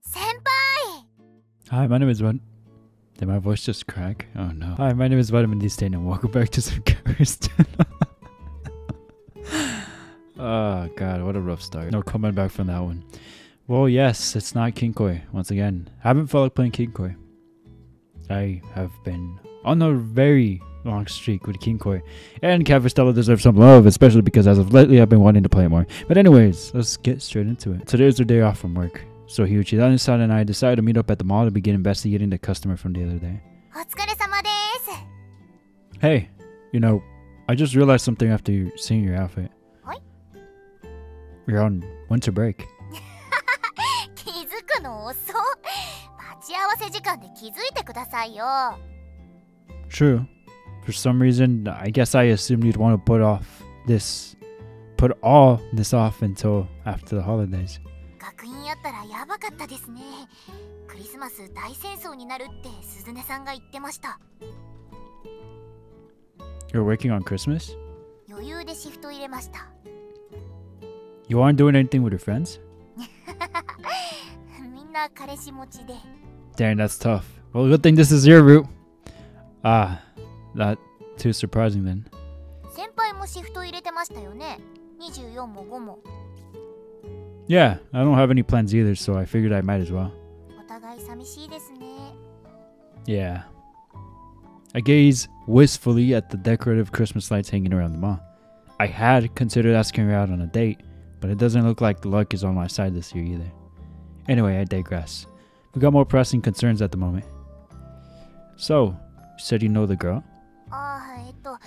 先輩 Hi, my name is Vitamin. Did my voice just crack? Oh no. Hi, my name is Vitamin D Stain and welcome back to some Cursed. oh god, what a rough start. No coming back from that one. Well, yes, it's not Kinkoi once again. I haven't felt like playing Kinkoi. I have been on a very long streak with Kinkoi. And Cafe Stella deserves some love, especially because as of lately I've been wanting to play more. But anyways, let's get straight into it. Today is the day off from work. So Hyuchi san and I decided to meet up at the mall to begin investigating the customer from the other day. お疲れ様です Hey, you know, I just realized something after you seeing your outfit. What? You're on winter break. 気づくの遅待ち合わせ時間で気づいてくださいよ True. For some reason, I guess I assumed you'd want to put off this, put all this off until after the holidays. 学院やったらやばかったですねクリスマス大戦争になるって鈴音さんが言ってました You're working on Christmas? 余裕でシフト入れました You aren't doing anything with your friends? みんな彼氏持ちで Dang, that's tough. Well, good thing this is your route. Ah, not too surprising then. 先輩もシフト入れてましたよね24も5も Yeah, I don't have any plans either, so I figured I might as well. お互い寂しいですね Yeah. I gaze wistfully at the decorative Christmas lights hanging around the mall. I had considered asking her out on a date, but it doesn't look like the luck is on my side this year either. Anyway, I digress. We got more pressing concerns at the moment. So, you said you know the girl? ああえっと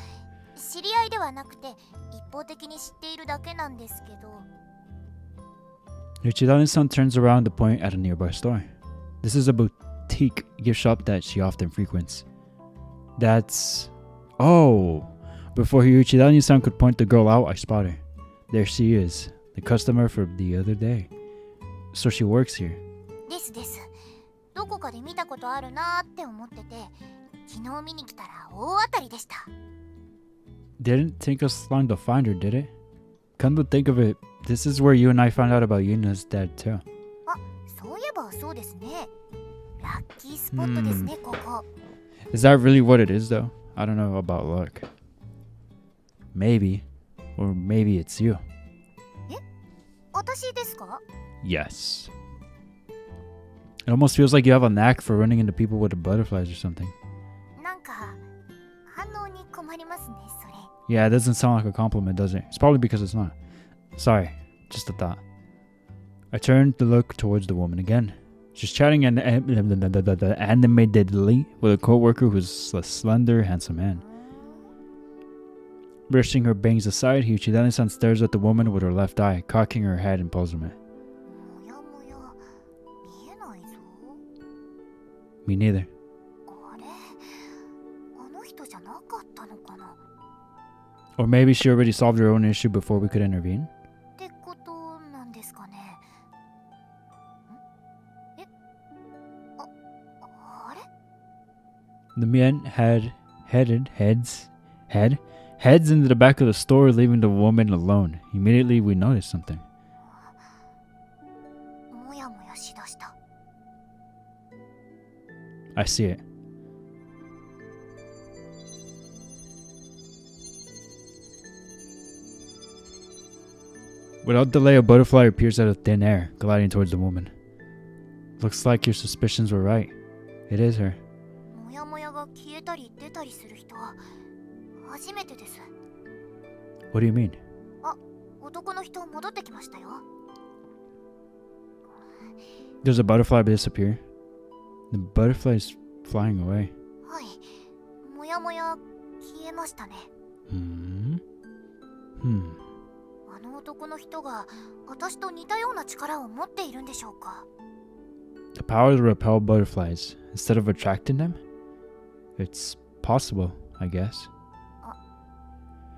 知り合いではなくて一方的に知っているだけなんですけど Yoshidane-san turns around to point at a nearby store. This is a boutique gift shop that she often frequents. That's... Oh! Before Yoshidane-san could point the girl out, I spot her. There she is, the customer from the other day. So she works here. ですですどこかで見たことあるなーって思ってて昨日見に来たら大当たりでした Didn't take us long to find her, did it? Come to think of it, this is where you and I found out about Yuna's dad too. Ah, hmm. Is that really what it is though? I don't know about luck. Maybe. Or maybe it's you. Eh? Yes. It almost feels like you have a knack for running into people with butterflies or something. Yeah, it doesn't sound like a compliment, does it? It's probably because it's not. Sorry, just a thought. I turned to look towards the woman again. She's chatting an, animatedly with a co-worker who's a slender, handsome man. Brushing her bangs aside, Hiuchidani-san stares at the woman with her left eye, cocking her head in puzzlement. Me neither. Or maybe she already solved her own issue before we could intervene? The men had headed heads head heads into the back of the store, leaving the woman alone. Immediately, we noticed something. I see it. Without delay, a butterfly appears out of thin air, gliding towards the woman. Looks like your suspicions were right. It is her. もやもやが消えたり出たりする人は初めてです What do you mean? 男の人戻ってきましたよ Does a butterfly disappear? The butterfly's flying away. はいもやもや消えましたね Hmm? Hmm. あの男の人が私と似たような力を持っているんでしょうか The power to repel butterflies instead of attracting them? It's possible, I guess.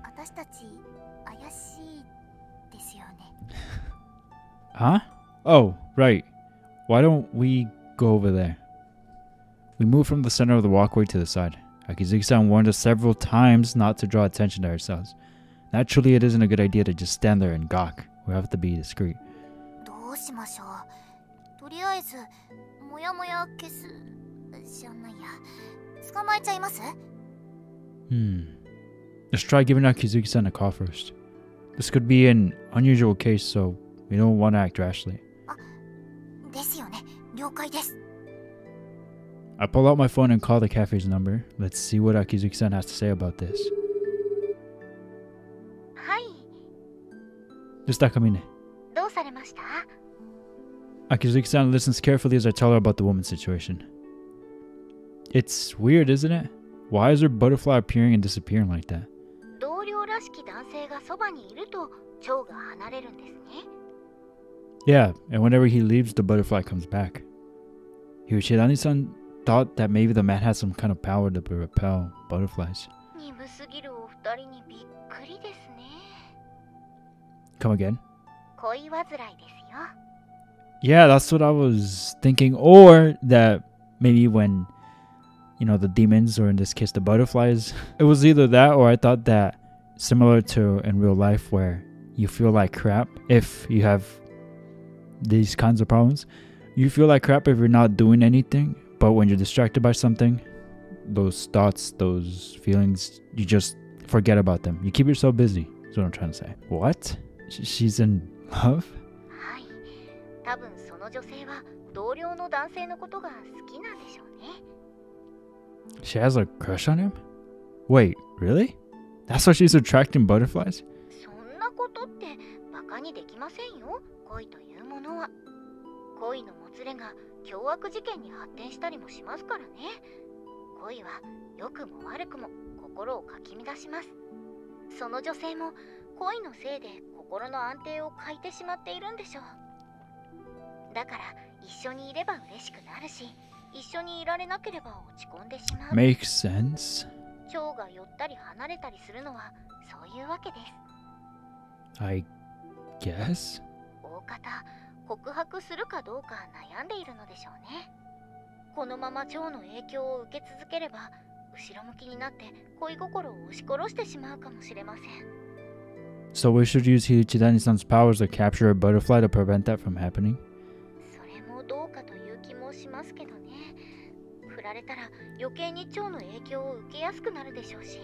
私たち怪しいですよね Huh? Oh, right. Why don't we go over there? We moved from the center of the walkway to the side. Akizuki-san warned us several times not to draw attention to ourselves. Naturally, it isn't a good idea to just stand there and gawk. We have to be discreet. どうしましょうと りあえずもやもや消すじゃないや 捕まえちゃいます Hmm. Let's try giving Akizuki-san a call first. This could be an unusual case, so we don't want to act rashly. ですよね了解です I pull out my phone and call the cafe's number. Let's see what Akizuki-san has to say about this. はい Just Akamine. どうされました Akizuki-san listens carefully as I tell her about the woman's situation. It's weird, isn't it? Why is her butterfly appearing and disappearing like that? 同僚らしき男性がそばにいると蝶が離れるんですね Yeah, and whenever he leaves, the butterfly comes back. Hiroshidani-san thought that maybe the man had some kind of power to repel butterflies. 鈍すぎるお二人にびっくりですね Come again? 恋煩いですよ Yeah, that's what I was thinking. Or that maybe when, you know, the demons, or in this case, the butterflies, it was either that or I thought that similar to in real life where you feel like crap if you have these kinds of problems. You feel like crap if you're not doing anything, but when you're distracted by something, those thoughts, those feelings, you just forget about them. You keep yourself busy. That's what I'm trying to say. What? Sh- She's in love? はい多分その女性は同僚の男性のことが好きなんでしょうね She has a crush on him? Wait, really? That's why she's attracting butterflies? そんなことってバカにできませんよ恋というものは恋のもつれが凶悪事件に発展したりもしますからね恋は良くも悪くも心をかき乱しますその女性も恋のせいで心の安定を欠いてしまっているんでしょうだから一緒にいれば嬉しくなるし一緒にいられなければ落ち込んでしまう。Makes sense. 蝶が寄ったり離れたりするのはそういうわけです。I guess? 大方、告白するかどうか悩んでいるのでしょうね。このまま蝶の影響を受け続ければ、後ろ向きになって恋心を押し殺してしまうかもしれません。So we should use Hiuchidani-san's powers to capture a butterfly to prevent that from happening? 振られたら余計に蝶の影響を受けやすくなるでしょうし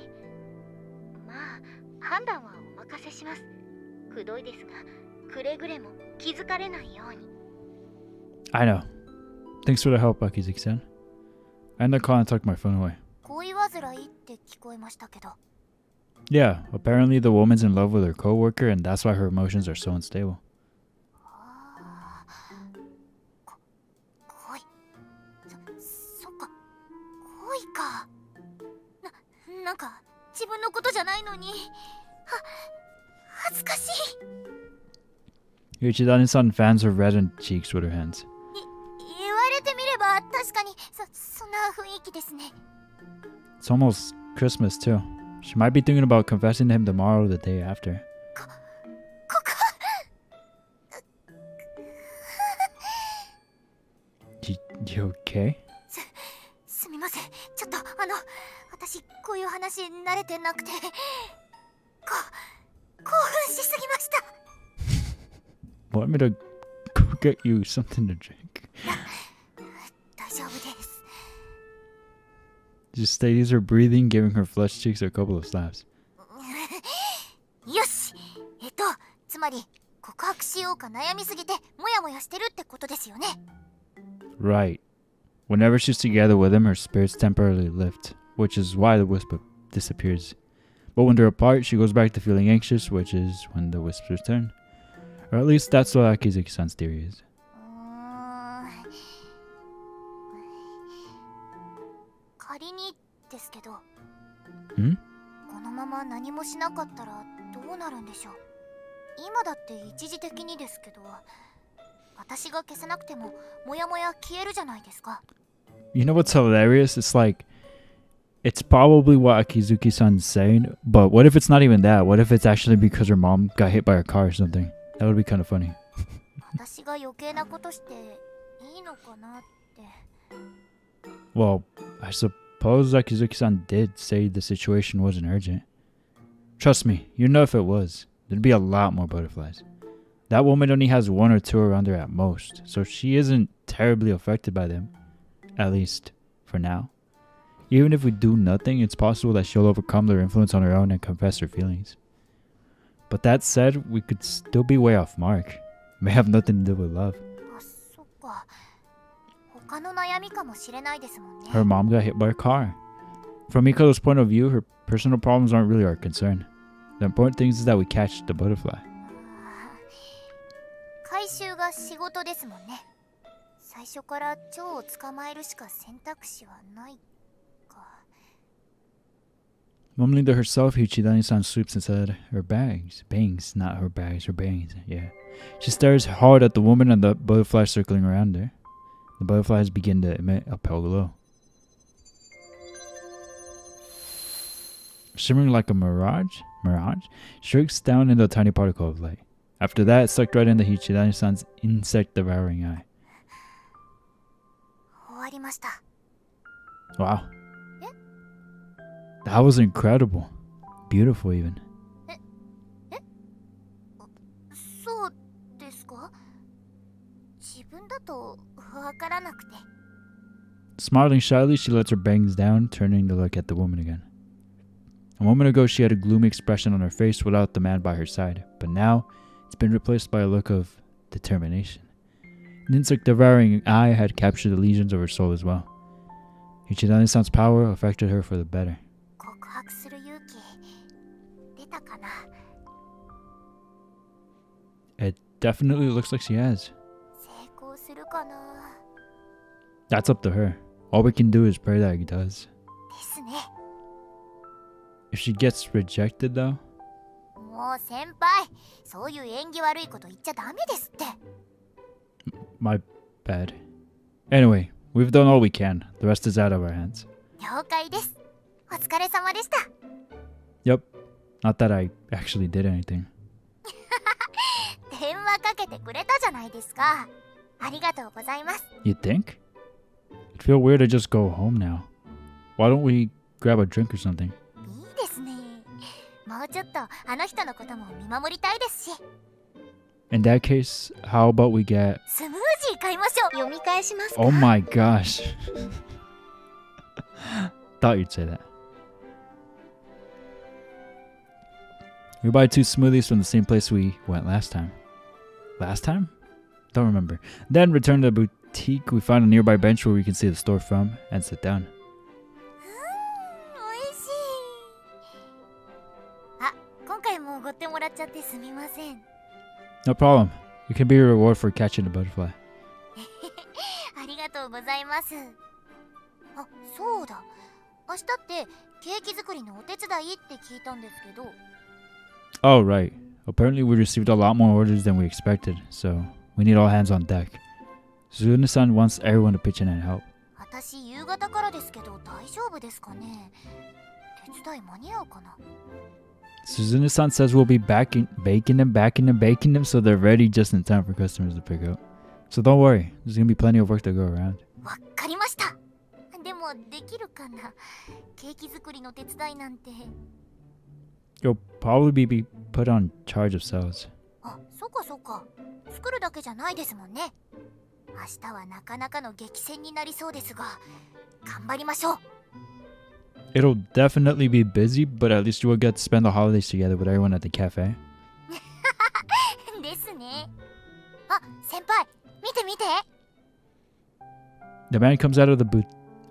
まあ判断はお任せしますくどいですがくれぐれも気づかれないように I know. Thanks for the help, Akizuki-san. I end the call and tucked my phone away. 恋煩いって聞こえましたけど Yeah, apparently the woman's in love with her coworker and that's why her emotions are so unstable. ななんか自分のことじゃないのには恥ずかしい Hichidani-san fans her reddened cheeks with her hands. 言われてみれば確かにそそんな雰囲気ですね It's almost Christmas too. She might be thinking about confessing to him tomorrow or the day after. ここ You, you okay? 話慣れてなくてこ興奮しすぎました Want me to go get you something to drink? 大丈夫です Just steadies her breathing, giving her flushed cheeks a couple of slaps. よしえっとつまり告白しようか悩みすぎてモヤモヤしてるってことですよね Right. Whenever she's together with him, her spirits temporarily lift, which is why the whisper disappears. But when they're apart, she goes back to feeling anxious, which is when the whispers turn. Or at least that's what Akizuki-san's theory is. うーん仮にですけど Hmm? このまま何もしなかったらどうなるんでしょう今だって一時的にですけど私が消せなくてもモヤモヤ消えるじゃないですか You know what's hilarious? It's like, it's probably what Akizuki-san's saying, but what if it's not even that? What if it's actually because her mom got hit by a car or something? That would be kind of funny. well, I suppose Akizuki-san did say the situation wasn't urgent. Trust me, you know if it was, there'd be a lot more butterflies. That woman only has one or two around her at most, so she isn't terribly affected by them. At least, for now. Even if we do nothing, it's possible that she'll overcome their influence on her own and confess her feelings. But that said, we could still be way off mark. It may have nothing to do with love. Her mom got hit by a car. From Mikoto's point of view, her personal problems aren't really our concern. The important thing is that we catch the butterfly. Mumbling to herself, Hiuchidani-san swoops inside her bags. Bangs, not her bags, her bangs, yeah. She stares hard at the woman and the butterflies circling around her. The butterflies begin to emit a pale glow. Shimmering like a mirage, mirage shrinks down into a tiny particle of light. After that, sucked right into Hiuchidani-san's insect-devouring eye. Wow, that was incredible. Beautiful, even. Smiling shyly, she lets her bangs down, turning to look at the woman again. A moment ago, she had a gloomy expression on her face without the man by her side, but now it's been replaced by a look of determination. An insect devouring eye had captured the lesions of her soul as well. Ichidani-san's power affected her for the better. 告白する勇気出たかな It definitely looks like she has. 成功するかな That's up to her. All we can do is pray that it does. ですね If she gets rejected, though, もう先輩そういう縁起悪いこと言っちゃダメですって my bad. Anyway, we've done all we can. The rest is out of our hands. 了解ですお疲れ様でした Yep. Not that I actually did anything. 電話かけてくれたじゃないですかありがとうございます You think? It'd feel weird to just go home now. Why don't we grab a drink or something? いいですねもうちょっとあの人のことも見守りたいですし In that case, how about we get. スムージー買いましょう読み返しますか Oh my gosh. Thought you'd say that. We buy two smoothies from the same place we went last time. Last time? Don't remember. Then return to the boutique. We find a nearby bench where we can see the store from and sit down. おいしいあ今回もおごってもらっちゃってすみません No problem. It can be a reward for catching the butterfly. ありがとうございますあそうだ明日ってケーキ作りのお手伝いって聞いたんですけど Oh, right. Apparently, we received a lot more orders than we expected, so we need all hands on deck. Suzune-san wants everyone to pitch in and help. 私夕方からですけど大丈夫ですかね手伝い間に合うかな Suzune-san says we'll be backing, baking them, backing them, baking them, so they're ready just in time for customers to pick up. So don't worry, there's gonna be plenty of work to go around. わっかりましたでもできるかなケーキ作りの手伝いなんて You'll probably be- be put on charge of sales. あそうかそうか作るだけじゃないですもんね明日はなかなかの激戦になりそうですが頑張りましょう It'll definitely be busy, but at least you will get to spend the holidays together with everyone at the cafe. ですねあ先輩見て見て The man comes out of the boot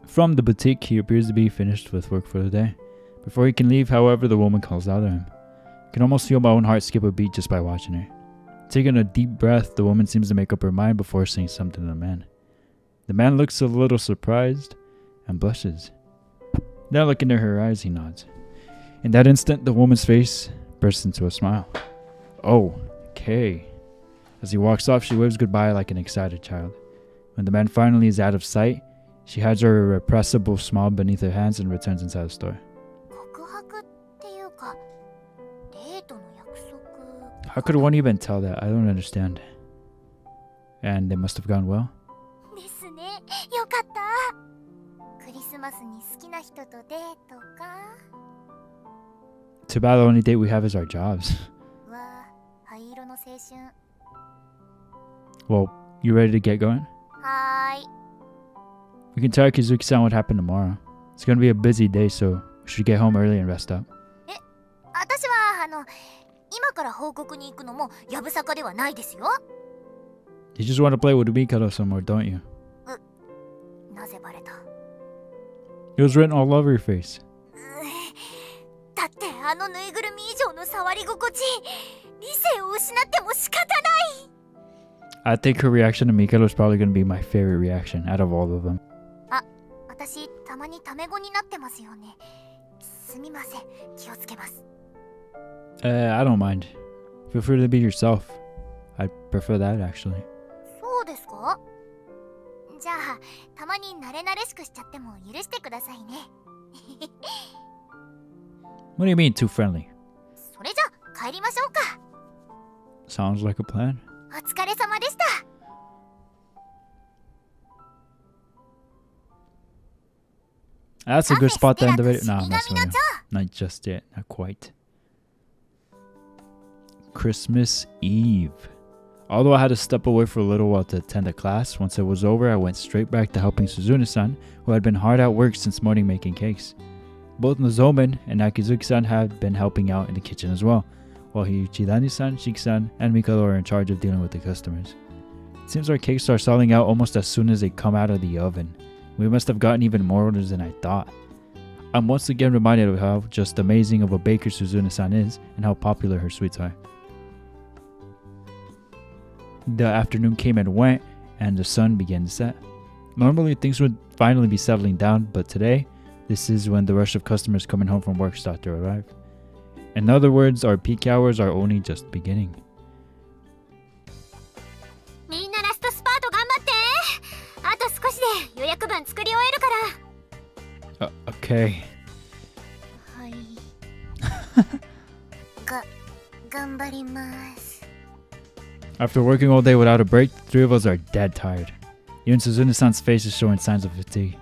from the boutique. He appears to be finished with work for the day. Before he can leave, however, the woman calls out at him. I can almost feel my own heart skip a beat just by watching her. Taking a deep breath, the woman seems to make up her mind before saying something to the man. The man looks a little surprised and blushes. Then, looking into her eyes, he nods. In that instant, the woman's face bursts into a smile. Oh, okay. As he walks off, she waves goodbye like an excited child. When the man finally is out of sight, she hides her irrepressible smile beneath her hands and returns inside the store. How could one even tell that? I don't understand. And they must have gone well. Too bad the only date we have is our jobs. well, you ready to get going? Hi. We can tell Kizuki-san what happened tomorrow. It's gonna be a busy day, so we should get home early and rest up. 私はあの今から報告に行くのもやぶさかではないですよ You just want to play with Mikado some more, don't you? なぜバレた It was written all over your face. だってあのぬいぐるみ以上の触り心地理性を失っても仕方ない I think her reaction to Mikado is probably gonna be my favorite reaction out of all of them. 私たまにタメ語になってますよねすみません気をつけます Uh, I don't mind. Feel free to be yourself. I prefer that actually. そうですかじゃあたまに慣れ慣れしくしちゃっても許してくださいね What do you mean too friendly? それじゃ帰りましょうか Sounds like a plan. お疲れ様でした That's a good spot to end the video. Nah, Nah, I'm messing with you. Not just yet. Not quite. Christmas Eve. Although I had to step away for a little while to attend a class, once it was over, I went straight back to helping Suzune-san, who had been hard at work since morning making cakes. Both Nozomi and Akizuki-san had been helping out in the kitchen as well, while Hiuchidani-san, Shiki-san, and Mikado are in charge of dealing with the customers. It seems our cakes are selling out almost as soon as they come out of the oven. We must have gotten even more orders than I thought. I'm once again reminded of how just amazing of a baker Suzune-san is and how popular her sweets are. The afternoon came and went, and the sun began to set. Normally, things would finally be settling down, but today, this is when the rush of customers coming home from work start to arrive. In other words, our peak hours are only just beginning. Uh, okay. はいが頑張ります After working all day without a break, the three of us are dead tired. Even Suzune-san's face is showing signs of fatigue.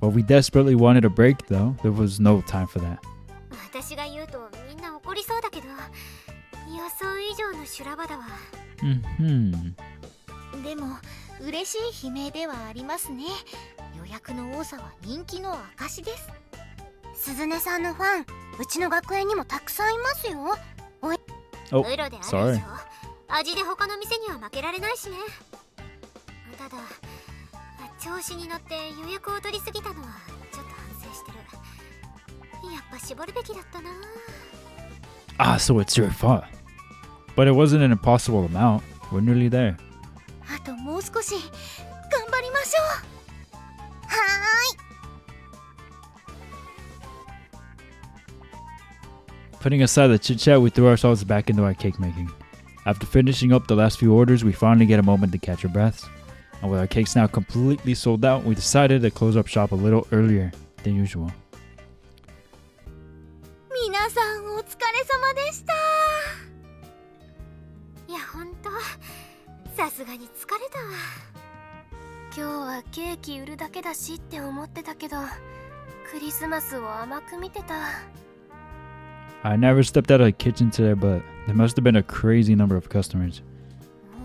While we desperately wanted a break, though, there was no time for that. 私が言うとみんな怒りそうだけど予想以上の修羅場だわ Hmm. でも嬉しい悲鳴ではありますね予約の多さは人気の証です鈴音さんのファンうちの学園にもたくさんいますよ Oh, プロである以 sorry. 上 味で他の店には負けられないしねただ調子に乗って予約を取りすぎたのはちょっと反省してるやっぱ絞るべきだったな Ah, so it's your fault. But it wasn't an impossible amount. We're nearly there. あともう少し頑張りましょうはーい Putting aside the chit chat, we threw ourselves back into our cake making. After finishing up the last few orders, we finally get a moment to catch our breaths. And with our cakes now completely sold out, we decided to close up shop a little earlier than usual. 皆さんお疲れ様でしたいやほんとさすがに疲れたわ今日はケーキ売るだけだしって思ってたけどクリスマスを甘く見てた I never stepped out of the kitchen today, but there must have been a crazy number of customers.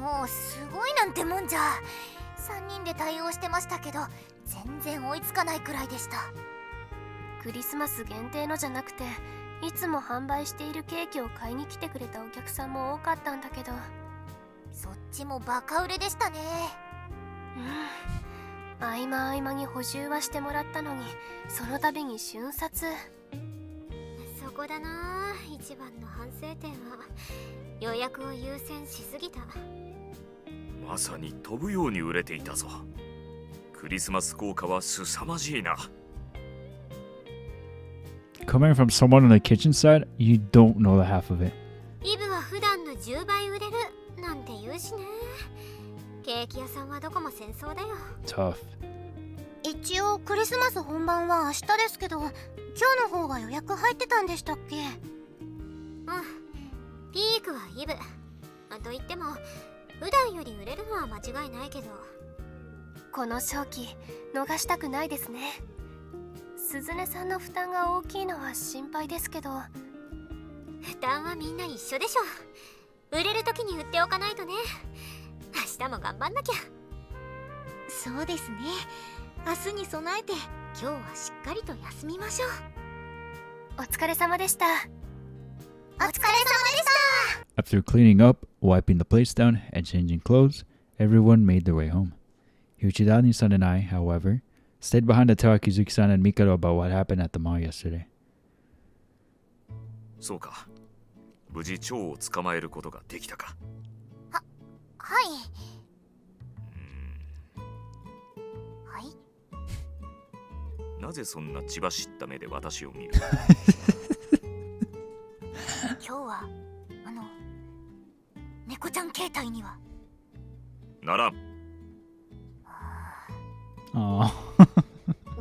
もうすごいなんてもんじゃ。3人で対応してましたけど全然追いつかないくらいでした。クリスマス限定のじゃなくていつも販売しているケーキを買いに来てくれたお客さんも多かったんだけど。そっちもバカ売れでしたね。うん。合間合間に補充はしてもらったのにその度に瞬殺。そこだな一番の反省点は。予約を優先しすぎた。まさに飛ぶように売れていたぞ。クリスマス効果は凄まじいな。Coming from someone on the kitchen side, you don't know the half of it. イブは普段の10倍売れる。なんて言うしね。ケーキ屋さんはどこも戦争だよ。Tough. 一応クリスマス本番は明日ですけど今日の方が予約入ってたんでしたっけ？うん。ピークはイブ。と言っても普段より売れるのは間違いないけど。この勝機逃したくないですね。鈴音さんの負担が大きいのは心配ですけど。負担はみんな一緒でしょ。売れる時に売っておかないとね。明日も頑張んなきゃ。そうですね。明日に備えて今日はしっかりと休みましょうお疲れ様でしたお疲れ様でした After cleaning up, wiping the plates down, and changing clothes, everyone made their way home. Hyuchidani-san and I, however, stayed behind to tell Akizuki-san and Mikado about what happened at the mall yesterday. そうか無事蝶を捕まえることができたかはいはい なぜそんな血走った目で私を見る？今日はあの猫ちゃん携帯には。ならん。Aww.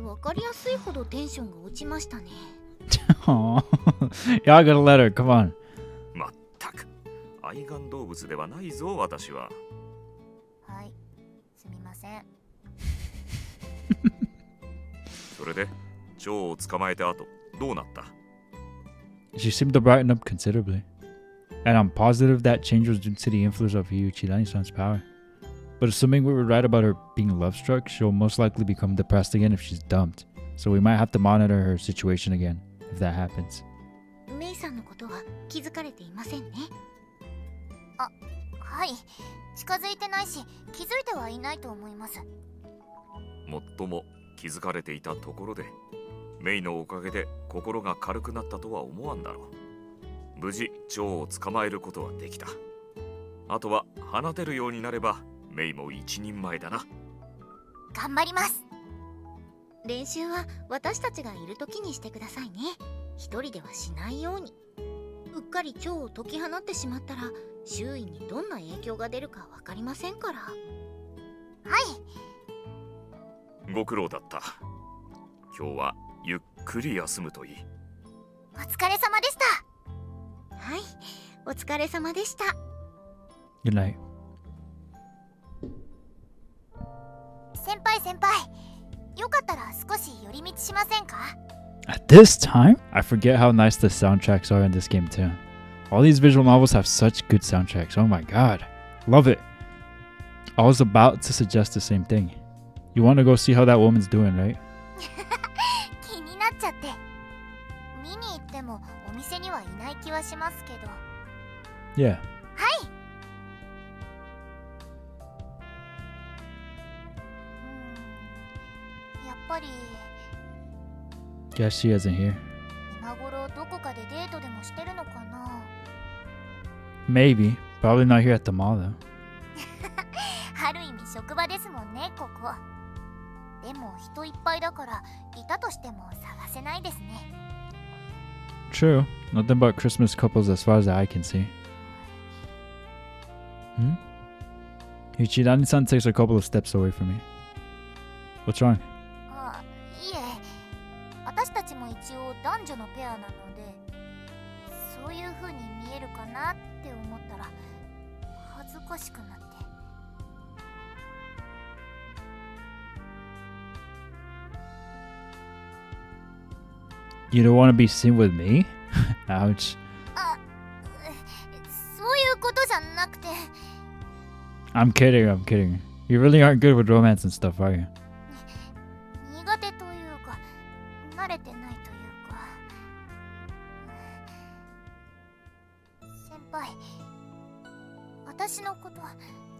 わかりやすいほどテンションが落ちましたね. Y'all gotta let her, come on. まったく。愛玩動物ではないぞ私はれで蝶を捕まえた後どうなった She seemed to brighten up considerably. And I'm positive that change was due to the influence of Hyuchidani-san's power. But assuming we were right about her being love struck, she'll most likely become depressed again if she's dumped. So we might have to monitor her situation again if that happens. メイさんのことは気づかれていませんねはい近づいてないし気づいてはいないと思いますもっとも気づかれていたところでメイのおかげで心が軽くなったとは思わんだろう。無事蝶を捕まえることはできた。あとは放てるようになればメイも一人前だな。頑張ります。練習は私たちがいる時にしてくださいね。一人ではしないように。うっかり蝶を解き放ってしまったら周囲にどんな影響が出るか分かりませんから。はいご苦労だった今日はゆっくり休むといいお疲れ様でしたはいお疲れ様でした Good night. 先輩先輩よかったら少し寄り道しませんか At this time, I forget how nice the soundtracks are in this game too. All these visual novels have such good soundtracks. Oh my god. Love it. I was about to suggest the same thing. You want to go see how that woman's doing, right? 気になっちゃって見に行ってもお店にはいない気はしますけど Yeah. はいうんやっぱり Guess she isn't here. 今頃どこかでデートでもしてるのかな Maybe. Probably not here at the mall though. ある意味職場ですもんねここ でも人いっぱいだからいたとしても探せないですね True. Nothing but Christmas couples as far as I can see. Hmm? Ichidani-san takes a couple of steps away from me. What's wrong? あいえ私たちも一応男女のペアなのでそういう風に見えるかなって思ったら恥ずかしくなって You don't want to be seen with me? Ouch. Uh, I'm kidding, I'm kidding. You really aren't good with romance and stuff, are you?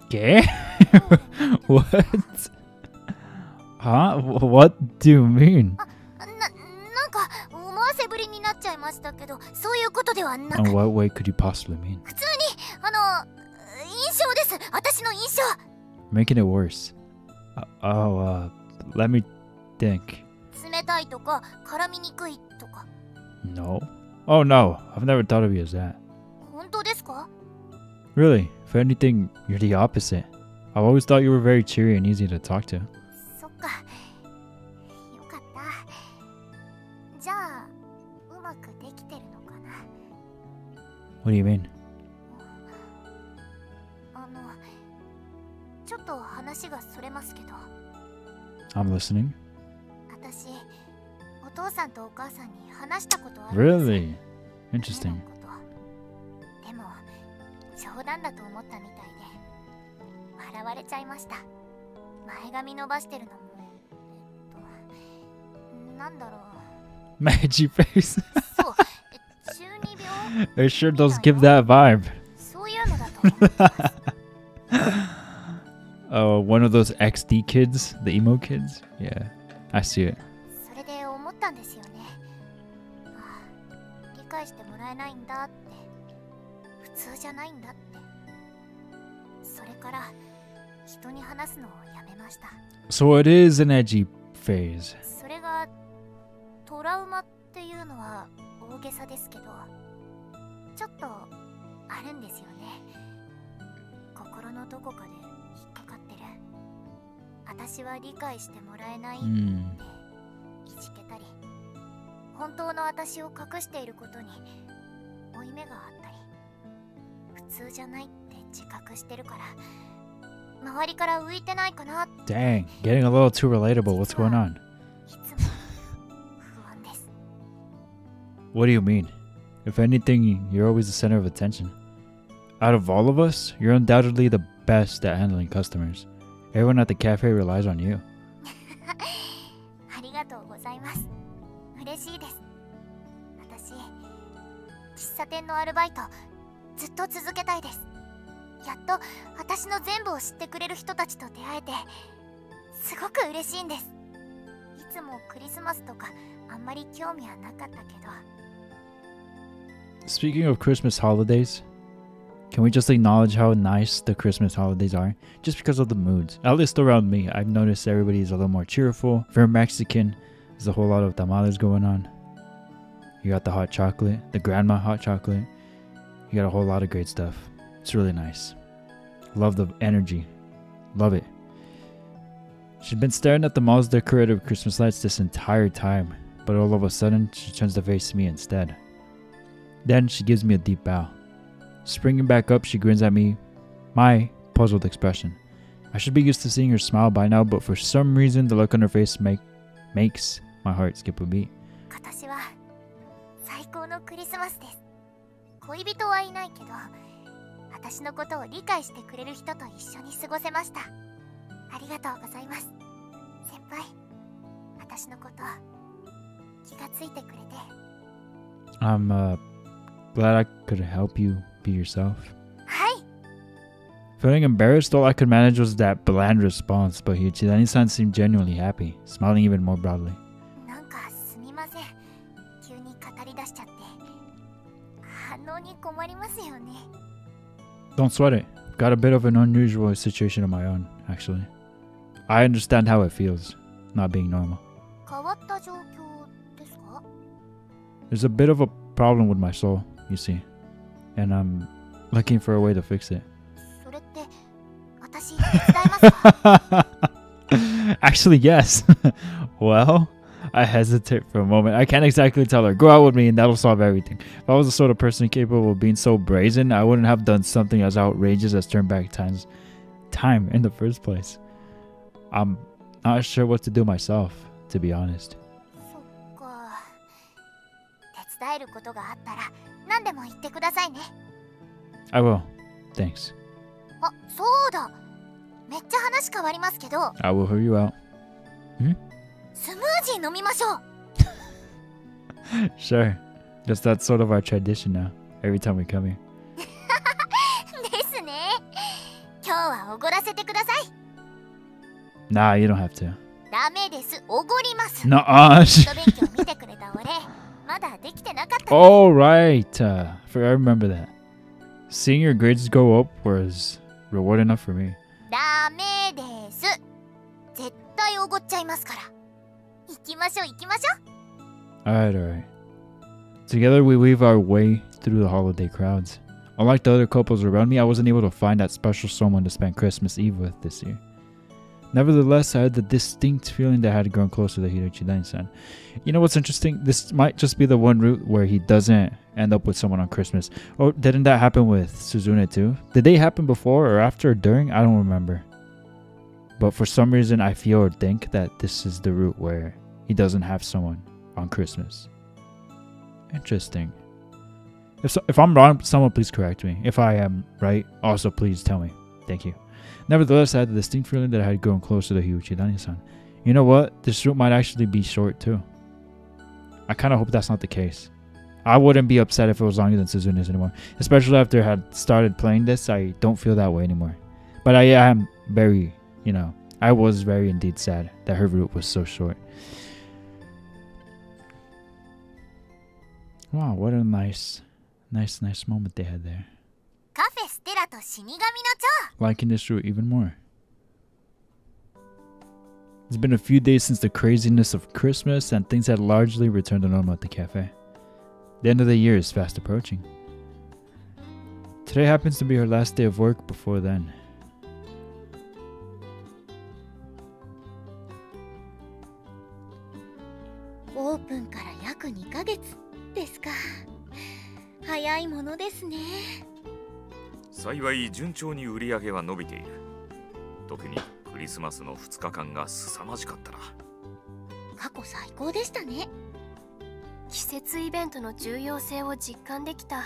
Gay? what? huh? What do you mean? Uh, になっちゃいましたけどそういうことではなく In what way could you possibly mean? 普通にあの印象です私の印象 Making it worse. Uh, oh, uh, let me think. 冷たいとか絡みにくいとか No. Oh no, I've never thought of you as that. 本当ですか Really, if anything, you're the opposite. I've always thought you were very cheery and easy to talk to. What do you mean? I'm listening. Really? Interesting. Magic face. そうえ中二病 it sure does give that vibe. そういうのだと思ってます Oh, one of those XD kids, the emo kids. Yeah, I see it. それで思ったんですよねああ理解してもらえないんだって普通じゃないんだってそれから人に話すのをやめました So it is an edgy phase. それがトラウマっていうのは大げさですけど ちょっとあるんですよね心のどこかで引っかかってる私は理解してもらえないって Hmm. いじけたり本当の私を隠していることに負い目があったり普通じゃないって自覚してるから周りから浮いてないかなって Dang, getting a little too relatable. What's going on? What do you mean? If anything, you're always the center of attention. Out of all of us, you're undoubtedly the best at handling customers. Everyone at the cafe relies on you. ありがとうございます嬉しいです私喫茶店のアルバイトずっと続けたいですやっと私の全部を知ってくれる人たちと出会えてすごく嬉しいんですいつもクリスマスとかあんまり興味はなかったけど Speaking of Christmas holidays, can we just acknowledge how nice the Christmas holidays are? Just because of the moods. At least around me, I've noticed everybody's a little more cheerful. If you're Mexican, there's a whole lot of tamales going on. You got the hot chocolate, the grandma hot chocolate. You got a whole lot of great stuff. It's really nice. Love the energy. Love it. She's been staring at the mall's decorative Christmas lights this entire time, but all of a sudden, she turns to face me instead. Then she gives me a deep bow. Springing back up, she grins at me, my puzzled expression. I should be used to seeing her smile by now, but for some reason, the look on her face make, makes my heart skip a beat. 今年は最高のクリスマスです恋人はいないけど私のことを理解してくれる人と一緒に過ごせましたありがとうございます先輩私のこと気がついてくれて I'm uh, Glad I could help you be yourself. Hi. Feeling embarrassed, all I could manage was that bland response, but Hiuchidani-san seemed genuinely happy, smiling even more broadly. Don't sweat it. Got a bit of an unusual situation of my own, actually. I understand how it feels, not being normal. There's a bit of a problem with my soul you see. And I'm looking for a way to fix it. Actually, yes. well, I hesitate for a moment. I can't exactly tell her, go out with me and that'll solve everything. If I was the sort of person capable of being so brazen, I wouldn't have done something as outrageous as turn back time's time in the first place. I'm not sure what to do myself, to be honest. そっか手伝えることがあったら何でも言ってくださいね I will. Thanks. あそうだめっちゃ話変わりますけど I will hear you out. スムージー飲みましょう Sure. Just that's sort of our tradition now. Every time we come here. ですね今日はおごらせてください Nah, you don't have to. ダメですおごります Nuh-uh. 基礎勉強見てくれた Oh, right. Uh, I, forgot, I remember that. Seeing your grades go up was reward enough for me. Alright, alright. Together we weave our way through the holiday crowds. Unlike the other couples around me, I wasn't able to find that special someone to spend Christmas Eve with this year. Nevertheless, I had the distinct feeling that I had grown closer to Hirochi Dain-san. You know what's interesting? This might just be the one route where he doesn't end up with someone on Christmas. Or didn't that happen with Suzune too? Did they happen before or after or during? I don't remember. But for some reason, I feel or think that this is the route where he doesn't have someone on Christmas. Interesting. If so, if I'm wrong, someone please correct me. If I am right, also please tell me. Thank you. Nevertheless, I had the distinct feeling that I had grown closer to Hiuchidani-san. You know what? This route might actually be short too. I kind of hope that's not the case. I wouldn't be upset if it was longer than Suzune's anymore. Especially after I had started playing this, I don't feel that way anymore. But I am very, you know, I was very indeed sad that her route was so short. Wow, what a nice, nice, nice moment they had there. Liking this route even more. It's been a few days since the craziness of Christmas, and things had largely returned to normal at the cafe. The end of the year is fast approaching. Today happens to be her last day of work before then.オープンから約2ヶ月ですか早いものですね 幸い順調に売り上げは伸びている。特にクリスマスの2日間が凄まじかったな。過去最高でしたね。季節イベントの重要性を実感できた。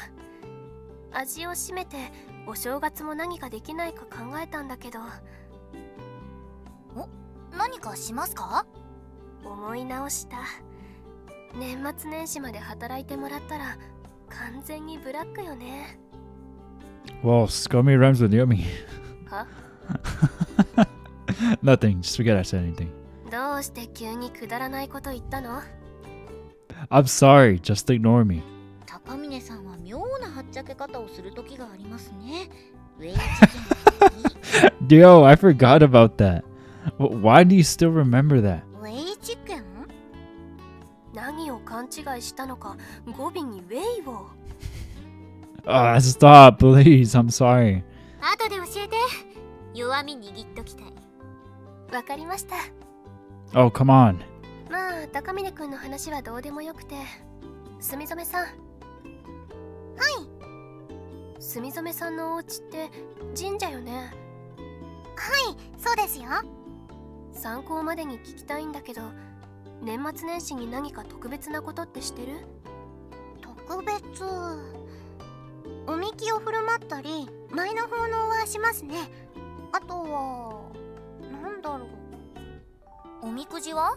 味を占めてお正月も何かできないか考えたんだけど。何かしますか？思い直した。年末年始まで働いてもらったら完全にブラックよね Well, scummy rhymes with yummy. は Nothing, just forget I said anything. どうして急にくだらないこと言ったの I'm sorry, just ignore me. 高峰さんは妙なはっちゃけ方をする時がありますねウェイチキン Yo, I forgot about that. Wh- Why do you still remember that? ウェイチキン何を勘違いしたのか語尾にウェイを Ah, stop, please. I'm sorry. 後で教えて。弱み握っときたい。わかりました。Oh, come on. まあ高峰君の話はどうでもよくて。住染さん。はい。住染さんのお家って神社よね。はいそうですよ。参考までに聞きたいんだけど年末年始に何か特別なことってしてる？特別？おみきを振る舞ったり前の奉納はしますねあとはなんだろうおみくじは？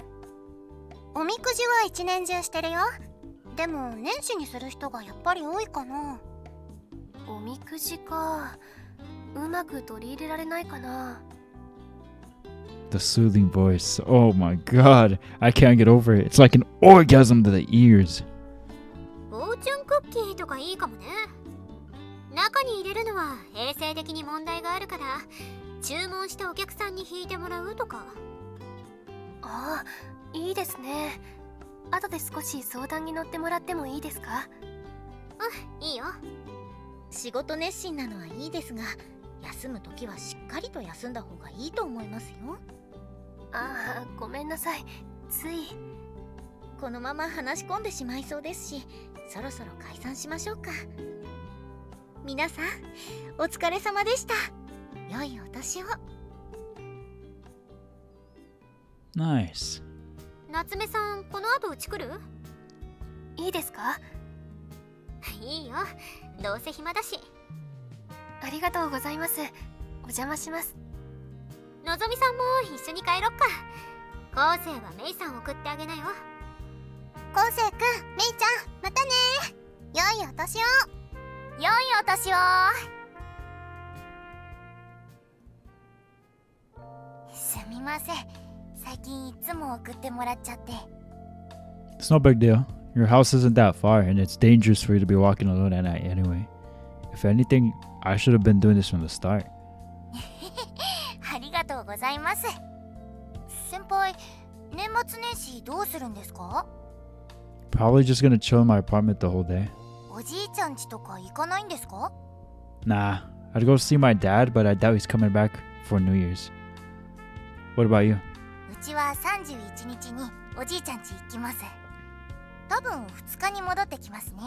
おみくじは一年中してるよでも年始にする人がやっぱり多いかなおみくじかうまく取り入れられないかな The soothing voice. Oh my god. I can't get over it. It's like an orgasm to the ears. フォーチュンクッキーとかいいかもね中に入れるのは衛生的に問題があるから注文したお客さんに引いてもらうとか。ああいいですね。後で少し相談に乗ってもらってもいいですか？いいよ。仕事熱心なのはいいですが休む時はしっかりと休んだ方がいいと思いますよ。ああごめんなさい。つい。このまま話し込んでしまいそうですしそろそろ解散しましょうか皆さんお疲れ様でした。良いお年を。Nice. 夏目さんこの後うち来る？いいですか？いいよ。どうせ暇だし。ありがとうございます。お邪魔します。のぞみさんも一緒に帰ろっか。昴生はメイさん送ってあげなよ。昴生くんメイちゃんまたね。良いお年を良いお年をすみません最近いつも送ってもらっちゃって It's no big deal. Your house isn't that far, and it's dangerous for you to be walking alone at night anyway. If anything, I should have been doing this from the start. ありがとうございます先輩年末年始どうするんですか Probably just gonna chill in my apartment the whole day. おじいちゃん家とか行かないんですか Nah, I'd go see my dad, but I doubt he's coming back for New Year's. What about you? うちは31日におじいちゃん家行きます多分2日に戻ってきますね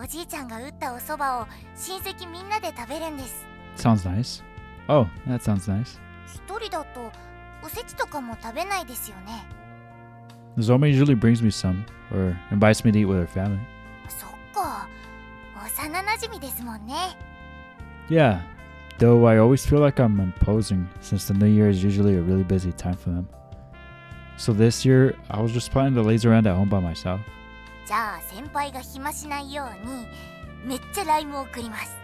おじいちゃんが打ったお蕎麦を親戚みんなで食べるんです Sounds nice. Oh, that sounds nice. 一人だとおせちとかも食べないですよね Zoma usually brings me some, or invites me to eat with her family. Yeah, Though I always feel like I'm imposing since the new year is usually a really busy time for them. So this year, I was just planning to laze around at home by myself. じゃあ先輩が暇しないようにめっちゃライムを送ります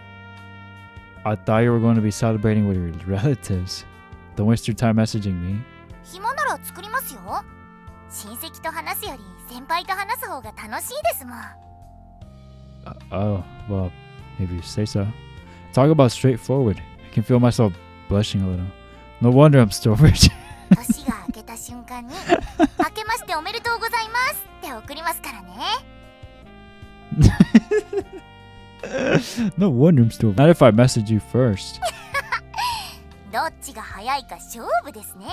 I thought you were going to be celebrating with your relatives. Don't waste your time messaging me. 暇なら作りますよ親戚と話すより先輩と話す方が楽しいですもん uh, oh, well, maybe you say so. Talk about straightforward. I can feel myself blushing a little. No wonder I'm still rich. 年が明けた瞬間に「明けましておめでとうございます」って送りますからね。no wonder I'm still. Not if I message you first. どっちが早いか勝負ですね。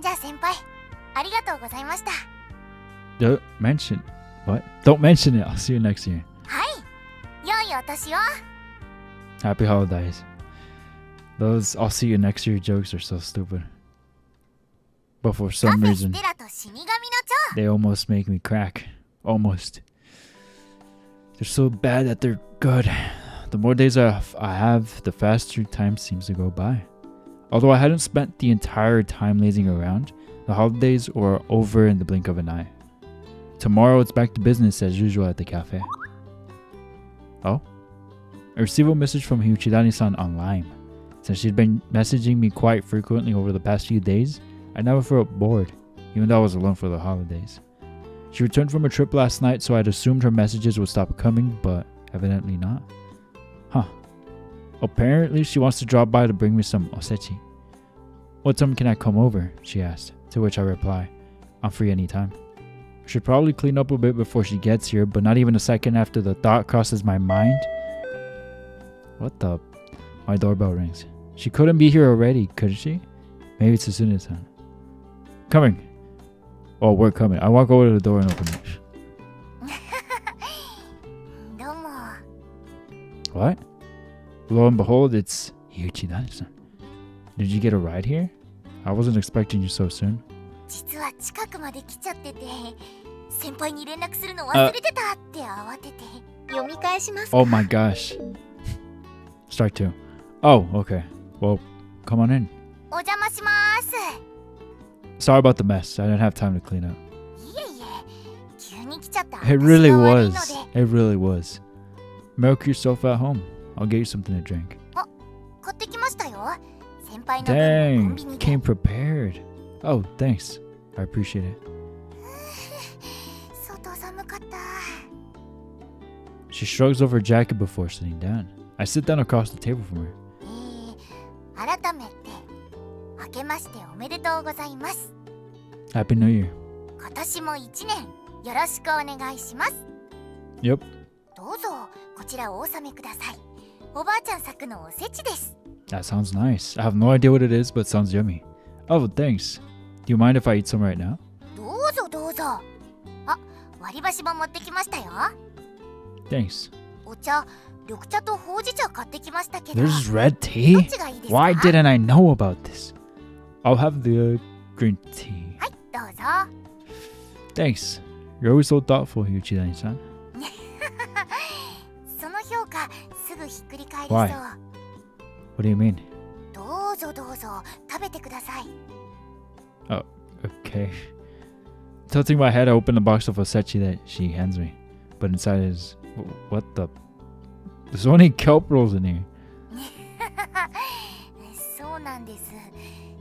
じゃあ先輩、ありがとうございました。Don't mention what? Don't mention it. I'll see you next year. Happy holidays. Those I'll see you next year jokes are so stupid. But for some reason, they almost make me crack. Almost. They're so bad that they're good. The more days I have, the faster time seems to go by. Although I hadn't spent the entire time lazing around, the holidays were over in the blink of an eye. Tomorrow it's back to business as usual at the cafe. Oh? I received a message from Hiuchidani-san on Lime. Since she'd been messaging me quite frequently over the past few days, I never felt bored, even though I was alone for the holidays. She returned from a trip last night, so I'd assumed her messages would stop coming, but evidently not. Huh. Apparently, she wants to drop by to bring me some osechi. What time can I come over? She asked, to which I reply, I'm free anytime should probably clean up a bit before she gets here, but not even a second after the thought crosses my mind. What the? My doorbell rings. She couldn't be here already, could she? Maybe it's Suzune's-san. Coming. Oh, we're coming. I walk over to the door and open it. what? Lo and behold, it's Hiuchidani-san. Did you get a ride here? I wasn't expecting you so soon. 実は近くまで来ちゃってて先輩に連絡するの忘れてたって慌てて読み返します Oh my gosh. Start two. Oh, okay. Well, come on in. お邪魔します Sorry about the mess. I didn't have time to clean up. いえいえ急に来ちゃった It really 私が悪い was. ので It really was. Milk yourself at home. I'll get you something to drink. 買ってきましたよ先輩の分もコン Dang, ビニで came prepared. Oh, thanks. I appreciate it. She shrugs over her jacket before sitting down. I sit down across the table from her. Eh, Happy New Year. Yep. どうぞこちらをお納めください。おばあちゃん作のおせちです。That sounds nice. I have no idea what it is, but sounds yummy. Oh, thanks. Do you mind if I eat some right now? どうぞどうぞ。あ、割り箸も持ってきましたよ。Thanks. There's red tea? Why didn't I know about this? I'll have the green tea. Thanks. You're always so thoughtful, Hiuchidani-san. Why? What do you mean? どうぞどうぞ、食べてください。Oh, okay. Tilting my head, I open the box of osechi that she hands me. But inside is... wh- What the... There's only kelp rolls in here. そうなんです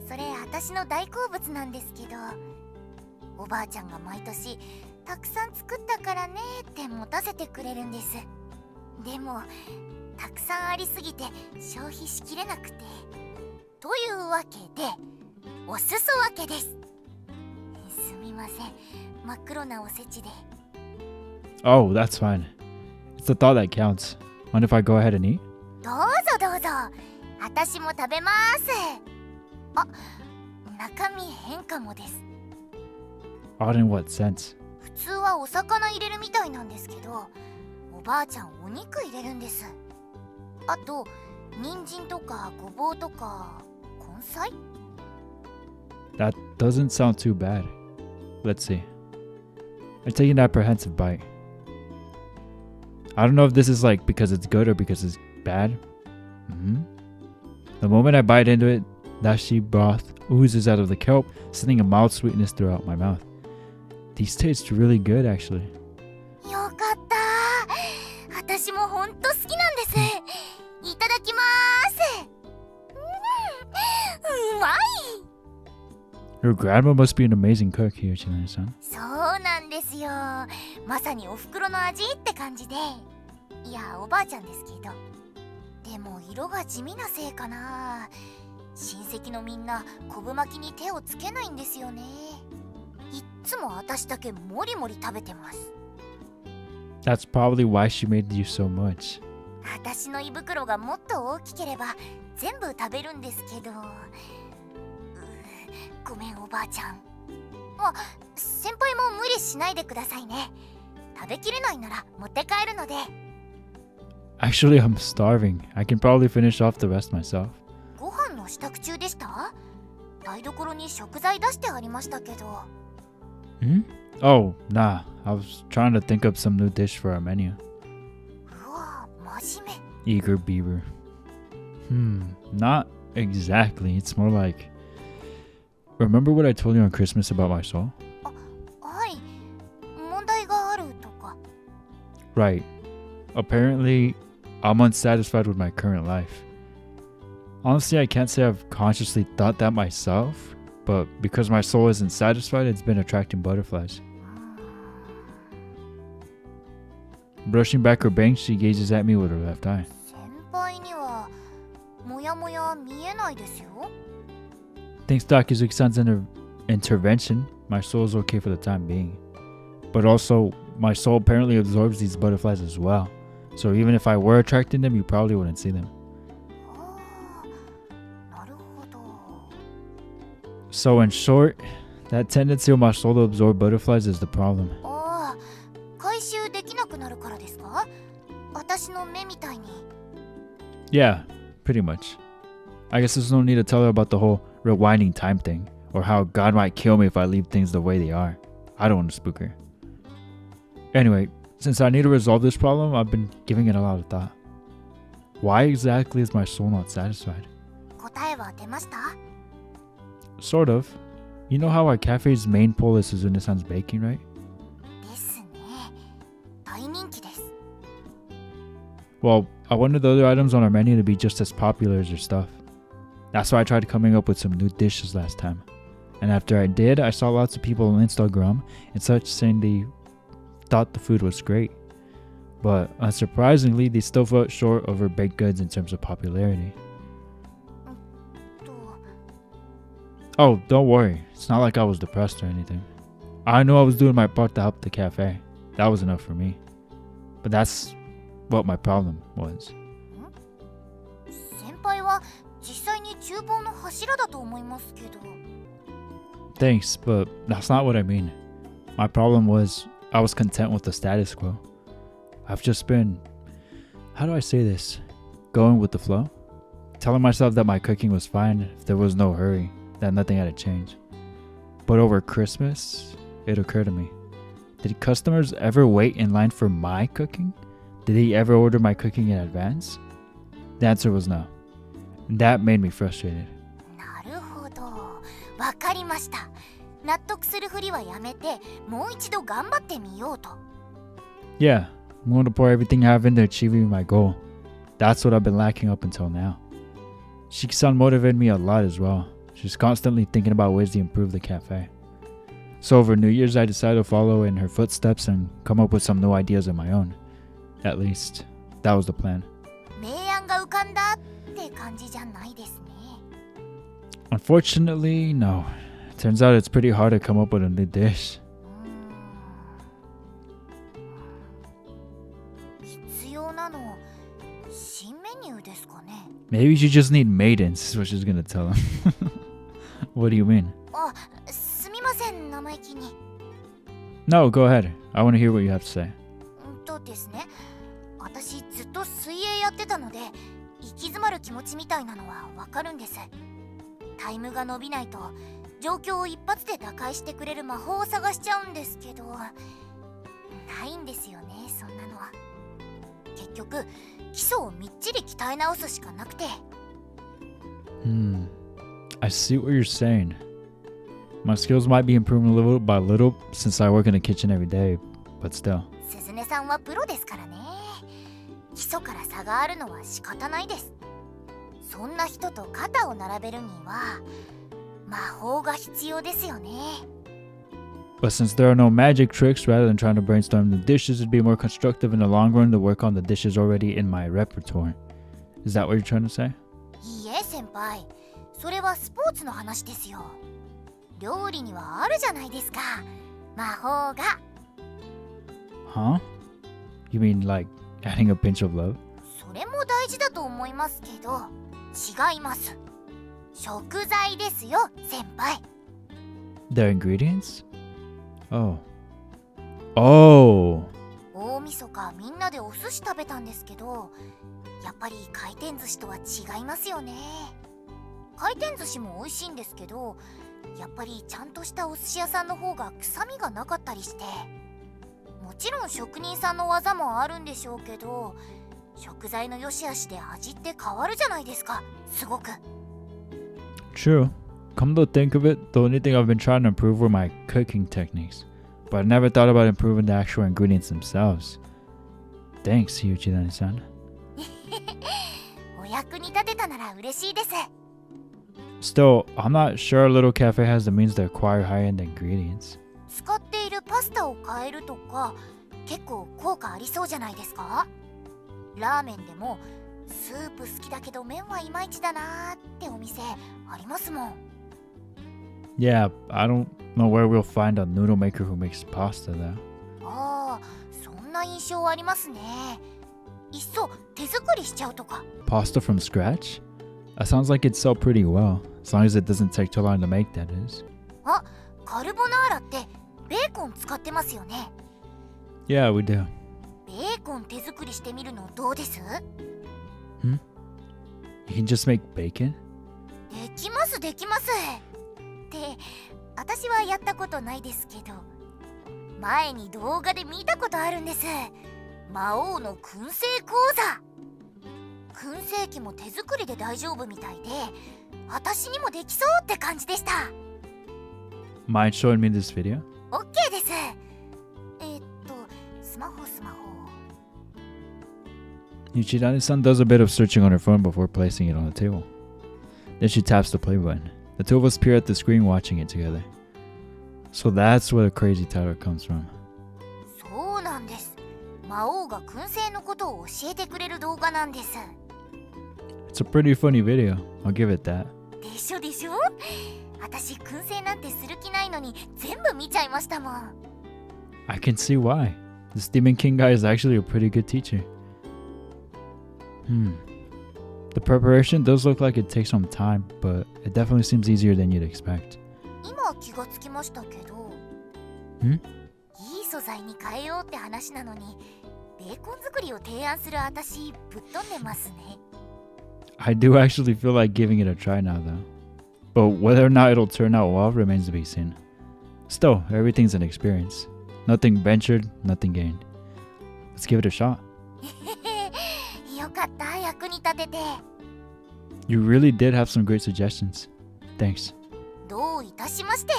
それ私の大好物なんですけどおばあちゃんが毎年たくさん作ったからねって持たせてくれるんですでもたくさんありすぎて消費しきれなくてというわけでおすそ分けですすみません真っ黒なおせちで Oh, that's fine. It's the thought that counts. Mind if I go ahead and eat? どうぞどうぞ私も食べますあ中身変かもです Odd in what sense? 普通はお魚入れるみたいなんですけどおばあちゃんお肉入れるんですあと人参とかごぼうとか根菜？That doesn't sound too bad. Let's see. I take an apprehensive bite. I don't know if this is like because it's good or because it's bad. hmm The moment I bite into it, dashi broth oozes out of the kelp, sending a mild sweetness throughout my mouth. These taste really good, actually. よかった私もほんと好きなんですいただきまーすうんうまい Your grandma must be an amazing cook here, Chinai-san. そうなんですよ。まさにお袋の味って感じで。いやおばあちゃんですけど。でも色が地味なせいかな。親戚のみんな昆布巻きに手をつけないんですよね。いっつも私だけもりもり食べてます。That's probably why she made you so much. 私の胃袋がもっと大きければ全部食べるんですけどごめんおばあちゃんあ先輩も無理しないでくださいね食べきれないなら持って帰るので Actually, I'm starving. I can probably finish off the rest myself. ご飯の支度中でした台所に食材出してありましたけど Hmm? Oh, nah. I was trying to think up some new dish for our menu. うわ真面 Eager beaver. Hmm, not exactly. It's more like. Remember what I told you on Christmas about my soul? Right. Apparently, I'm unsatisfied with my current life. Honestly, I can't say I've consciously thought that myself, but because my soul isn't satisfied, it's been attracting butterflies. Brushing back her bangs, she gazes at me with her left eye. Thanks to Akizuki-san's inter- intervention, my soul is okay for the time being. But also, my soul apparently absorbs these butterflies as well. So even if I were attracting them, you probably wouldn't see them. So in short, that tendency of my soul to absorb butterflies is the problem. Yeah, pretty much. I guess there's no need to tell her about the whole rewinding time thing, or how God might kill me if I leave things the way they are. I don't want to spook her. Anyway, since I need to resolve this problem, I've been giving it a lot of thought. Why exactly is my soul not satisfied? Sort of. You know how our cafe's main pull is Suzune-san's baking, right? Well, I wanted the other items on our menu to be just as popular as your stuff. That's why I tried coming up with some new dishes last time. And after I did, I saw lots of people on Instagram and such saying they thought the food was great. But uh, unsurprisingly, they still fell short over baked goods in terms of popularity. Oh, don't worry. It's not like I was depressed or anything. I knew I was doing my part to help the cafe. That was enough for me. But that's what my problem was. 先輩は実際に厨房の柱だと思いますけど Thanks, but that's not what I mean. My problem was I was content with the status quo. I've just been, how do I say this? Going with the flow? Telling myself that my cooking was fine if there was no hurry, that nothing had to change. But over Christmas, it occurred to me did customers ever wait in line for my cooking? Did they ever order my cooking in advance? The answer was no. And that made me frustrated. なるほどわかりました納得するふりはやめてもう一度頑張ってみようと Yeah, I'm going to pour everything I have into achieving my goal. That's what I've been lacking up until now. Shiki-san motivated me a lot as well. She's constantly thinking about ways to improve the cafe. So over New Year's, I decided to follow in her footsteps and come up with some new ideas of my own. At least, that was the plan. 明暗が浮かんだって感じじゃないですね Unfortunately, no. Turns out it's pretty hard to come up with a new dish. 必要なの新メニューですかね Maybe you just need maidens, is what she's gonna tell him. what do you mean? あすみません生意気に No, go ahead. I want to hear what you have to say. うんとですねと水泳やってたので行き詰まる気持ちみたいなのはわかるんです。タイムが伸びないと状況を一発で打開してくれる魔法を探しちゃうんですけどないんですよねそんなのは。結局基礎をみっちり鍛え直すしかなくて。I see what you're saying. My skills might be improving little by little since I work in the kitchen every day, but still. 鈴音さんはプロですからね基礎から差があるのは仕方ないですそんな人と肩を並べるには魔法が必要ですよね But since there are no magic tricks, rather than trying to brainstorm the dishes, it'd be more constructive in the long run to work on the dishes already in my repertoire. Is that what you're trying to say? いいえ先輩それはスポーツの話ですよ料理にはあるじゃないですか魔法が Huh? You mean like adding a pinch of love? それも大事だと思いますけど違います食材ですよ先輩 The ingredients? Oh. Oh! 大晦日みんなでお寿司食べたんですけどやっぱり回転寿司とは違いますよね回転寿司も美味しいんですけどやっぱりちゃんとしたお寿司屋さんの方が臭みがなかったりしてもちろん職人さんの技もあるんでしょうけど食材の良し悪しで味って変わるじゃないですかすごく True. Come to think of it, the only thing I've been trying to improve were my cooking techniques. But I never thought about improving the actual ingredients themselves. Thanks, Yuchidani-san. お役に立てたなら嬉しいです Still, I'm not sure little cafe has the means to acquire high-end ingredients. 使っているパスタを変えるとか結構効果ありそうじゃないですかラーメンでもスープ好きだけど麺はいまいちだなーってお店ありますもん Yeah, I don't know where we'll find a noodle maker who makes pasta though. ああそんな印象ありますねいっそ手作りしちゃうとか Pasta from scratch? That sounds like it'd sell pretty well, as long as it doesn't take too long to make, that is. カルボナーラってベーコン使ってますよね。Yeah, we do. ベーコン手作りしてみるのどうです？You can just make bacon? できますできます。って私はやったことないですけど前に動画で見たことあるんです。魔王の燻製講座。燻製機も手作りで大丈夫みたいで私にもできそうって感じでした。Mind showing me this video? OK ですえー、っとスマホスマホ Hiuchidani-san does a bit of searching on her phone before placing it on the table. Then she taps the play button. The two of us peer at the screen watching it together. So that's where the crazy title comes from. It's a pretty funny video. I'll give it that. でしょでしょ私燻製なんてする気ないのに全部見ちゃいましたもん I can see why. This Demon King guy is actually a pretty good teacher. Hmm. The preparation does look like it takes some time, but it definitely seems easier than you'd expect. 今気がつきましたけどんいい素材に変えようって話なのにベーコン作りを提案する私ぶっ飛んでますね I do actually feel like giving it a try now, though. But whether or not it'll turn out well remains to be seen. Still, everything's an experience. Nothing ventured, nothing gained. Let's give it a shot. よかった役に立てて You really did have some great suggestions. Thanks. どういたしまして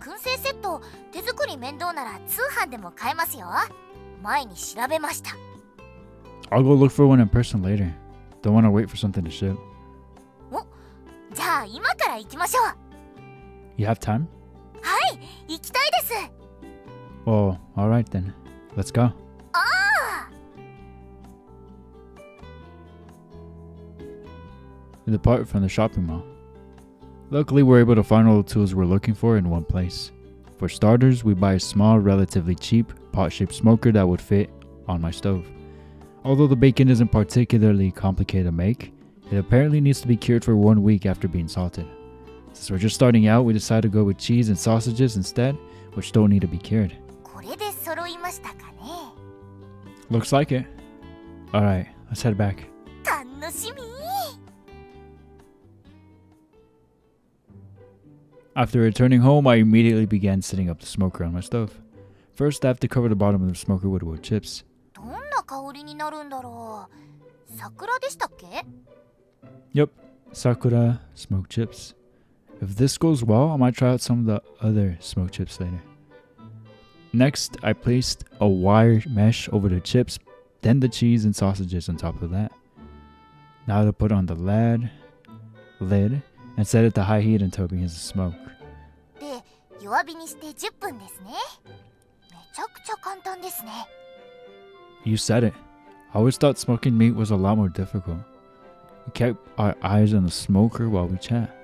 燻製セット手作り面倒なら通販でも買えますよ前に調べました I'll go look for one in person later. Don't want to wait for something to ship. じゃあ今から行きましょう You have time? 行きたいです Well, alright then. Let's go. We depart from the shopping mall. Luckily, we're able to find all the tools we're looking for in one place. For starters, we buy a small, relatively cheap, pot shaped smoker that would fit on my stove. Although the bacon isn't particularly complicated to make, it apparently needs to be cured for one week after being salted. Since we're just starting out, we decided to go with cheese and sausages instead, which don't need to be cured. これで揃いましたかね Looks like it. Alright, let's head back. 楽しみ After returning home, I immediately began setting up the smoker on my stove. First, I have to cover the bottom of the smoker with wood chips. どんな香りになるんだろう桜でしたっけ Yep, Sakura smoked chips. If this goes well, I might try out some of the other smoked chips later. Next, I placed a wire mesh over the chips, then the cheese and sausages on top of that. Now to put on the lid, lid and set it to high heat until it begins to smoke. で弱火にして10分ですねめちゃくちゃ簡単ですね You said it. I always thought smoking meat was a lot more difficult. We kept our eyes on the smoker while we chat.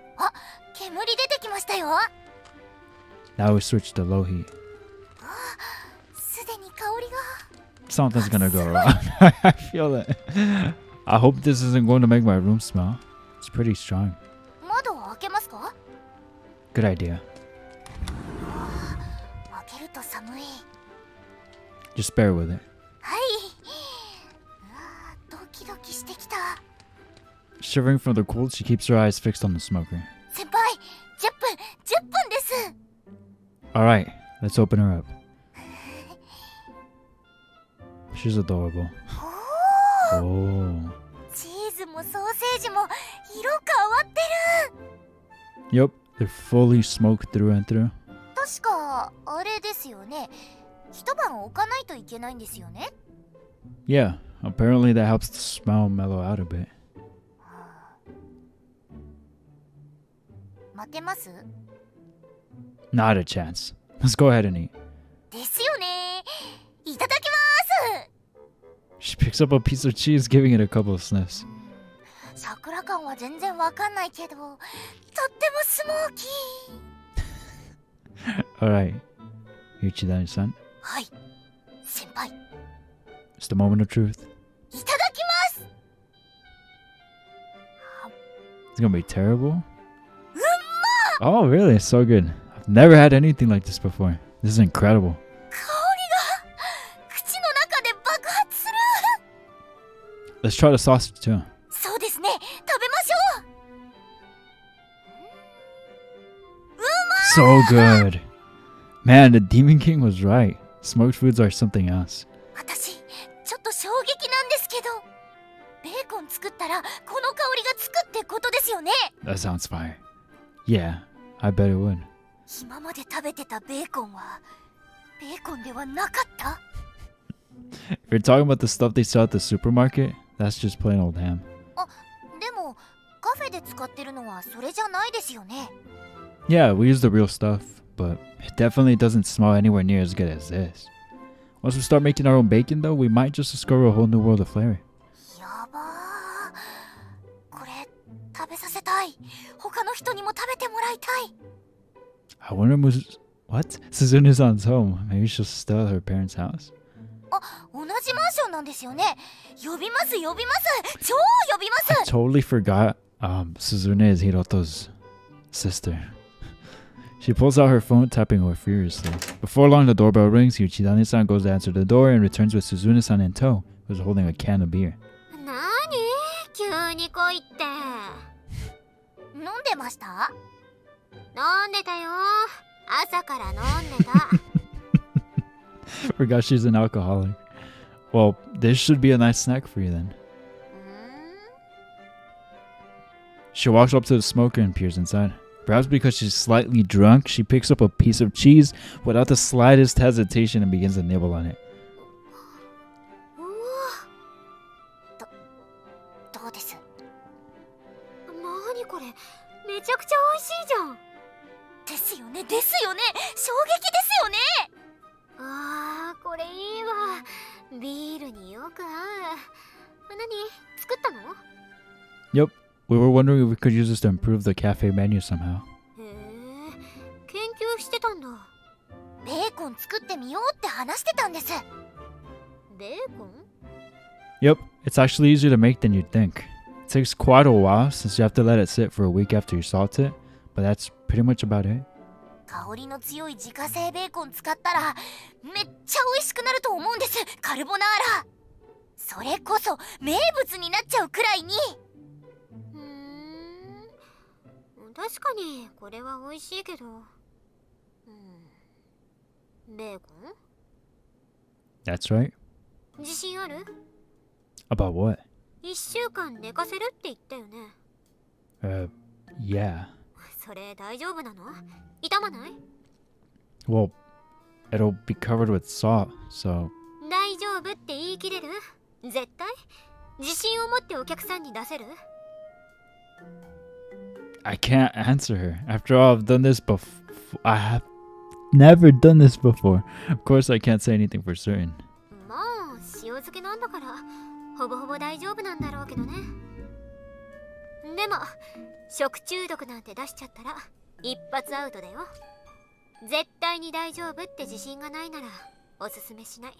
Now we switch to low heat. Something's gonna go wrong. I feel it. I hope this isn't going to make my room smell. It's pretty strong. Good idea. Just bear with it. Shivering from the cold, she keeps her eyes fixed on the smoker. 先輩10分10分です Alright, let's open her up. She's adorable. おー Oh. チーズもソーセージも色変わってる Yep, they're fully smoked through and through. 確かあれですよね一晩置かないといけないんですよね Yeah, apparently that helps the smell mellow out a bit. Not a chance. Let's go ahead and eat. She picks up a piece of cheese, giving it a couple of sniffs. Alright, Hiuchidani-san. It's the moment of truth. It's gonna be terrible Oh, really? So good. I've never had anything like this before. This is incredible. 香りが口の中で爆発する Let's try the sausage too. そうですね食べましょううま So good. Man, the Demon King was right. Smoked foods are something else. 私ちょっと衝撃なんですけどベーコン作ったらこの香りがつくってことですよね That sounds fire. Yeah, I bet it would. 今まで食べてたベーコンはベーコンではなかった If you're talking about the stuff they sell at the supermarket, that's just plain old ham. でもカフェで使ってるのはそれじゃないですよね Yeah, we use the real stuff, but it definitely doesn't smell anywhere near as good as this. Once we start making our own bacon, though, we might just discover a whole new world of flavor. 食べさせたい他の人にも食べてもらいたい I wonder was what? Suzune-san's home. Maybe she'll stay at her parents' house. あ、同じマンションなんですよね。呼びます呼びます超呼びます totally forgot um Suzune is Hiroto's sister. She pulls out her phone, tapping her furiously. Before long, the doorbell rings. Hiuchidani-san goes to answer the door and returns with Suzune-san in tow, who's holding a can of beer. 何急に来いって。飲んでました飲んでたよ朝から飲んでた Forgot she's an alcoholic. Well, this should be a nice snack for you then. う She walks up to the smoker and peers inside. Perhaps because she's slightly drunk, she picks up a piece of cheese without the slightest hesitation and begins to nibble on it. ですよねですよね衝撃ですよねあーこれいいわビールによく合う何作ったの We were wondering if we could use this to improve the cafe menu somehow. へえ研究してたんだベーコン作ってみようって話してたんですベーコン Yep, it's actually easier to make than you'd think. It takes quite a while since you have to let it sit for a week after you salt it, but that's pretty much about it. 香りの強い自家製ベーコン使ったらめっちゃ美味しくなると思うんです。カルボナーラ。それこそ名物になっちゃうくらいに。うーん。確かにこれは美味しいけど。うん。ベーコ That's right. ン自信ある？About what? 1週間寝かせるって言ったよね。Uh, yeah. それ大丈夫なの痛まない Well, it'll be covered with salt, so 大丈夫って言い切れる絶対自信を持ってお客さんに出せる I can't answer her. After all, I've done this before. I have never done this before. Of course, I can't say anything for certain. まあ塩漬けなんだからほぼほぼ大丈夫なんだろうけどね でも食中毒なんて出しちゃったら一発アウトだよ絶対に大丈夫って自信がないならおすすめしない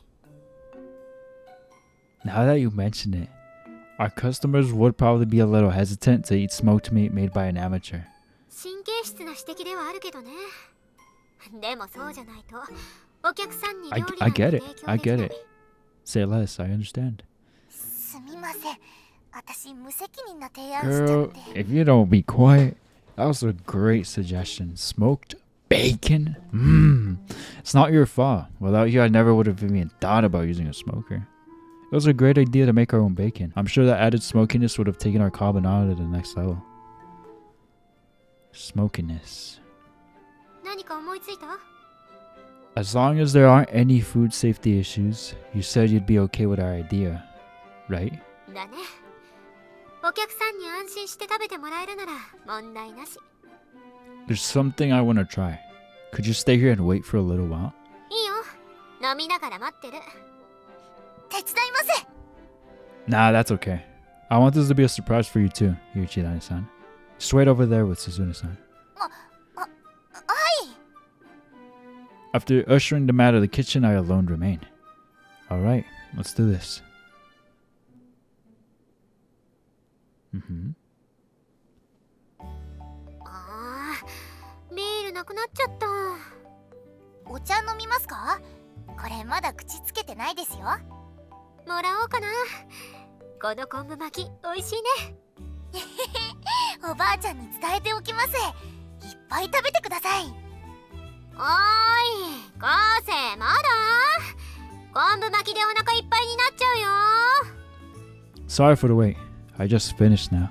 Now that you mention it, our customers would probably be a little hesitant to eat smoked meat made by an amateur. 神経質な指摘ではあるけどねでもそうじゃないとお客さんに I- 料理 I なんて get 提 it. 供 I できない get it. Say less, I understand. すみません Girl, if you don't be quiet, that was a great suggestion. Smoked bacon? Mmm. It's not your fault. Without you, I never would have even thought about using a smoker. It was a great idea to make our own bacon. I'm sure that added smokiness would have taken our carbonara to the next level. Smokiness. As long as there aren't any food safety issues, you said you'd be okay with our idea, right? There's something I want to try. Could you stay here and wait for a little while? Nah, that's okay. I want this to be a surprise for you too, Hiuchidani-san. Just wait over there with Suzune-san. Oh, oh, oh, After ushering them out of the kitchen, I alone remain. Alright, let's do this. Mm-hmm. あービールなくなっちゃったお茶飲みますかこれまだ口つけてないですよもらおうかなこの昆布巻き美味しいねおばあちゃん。に伝えておきますいっぱい食べてくださいおーい昴生まだ昆布巻きでお腹いっぱいになっちゃうよ Sorry for the wait. I just finished now.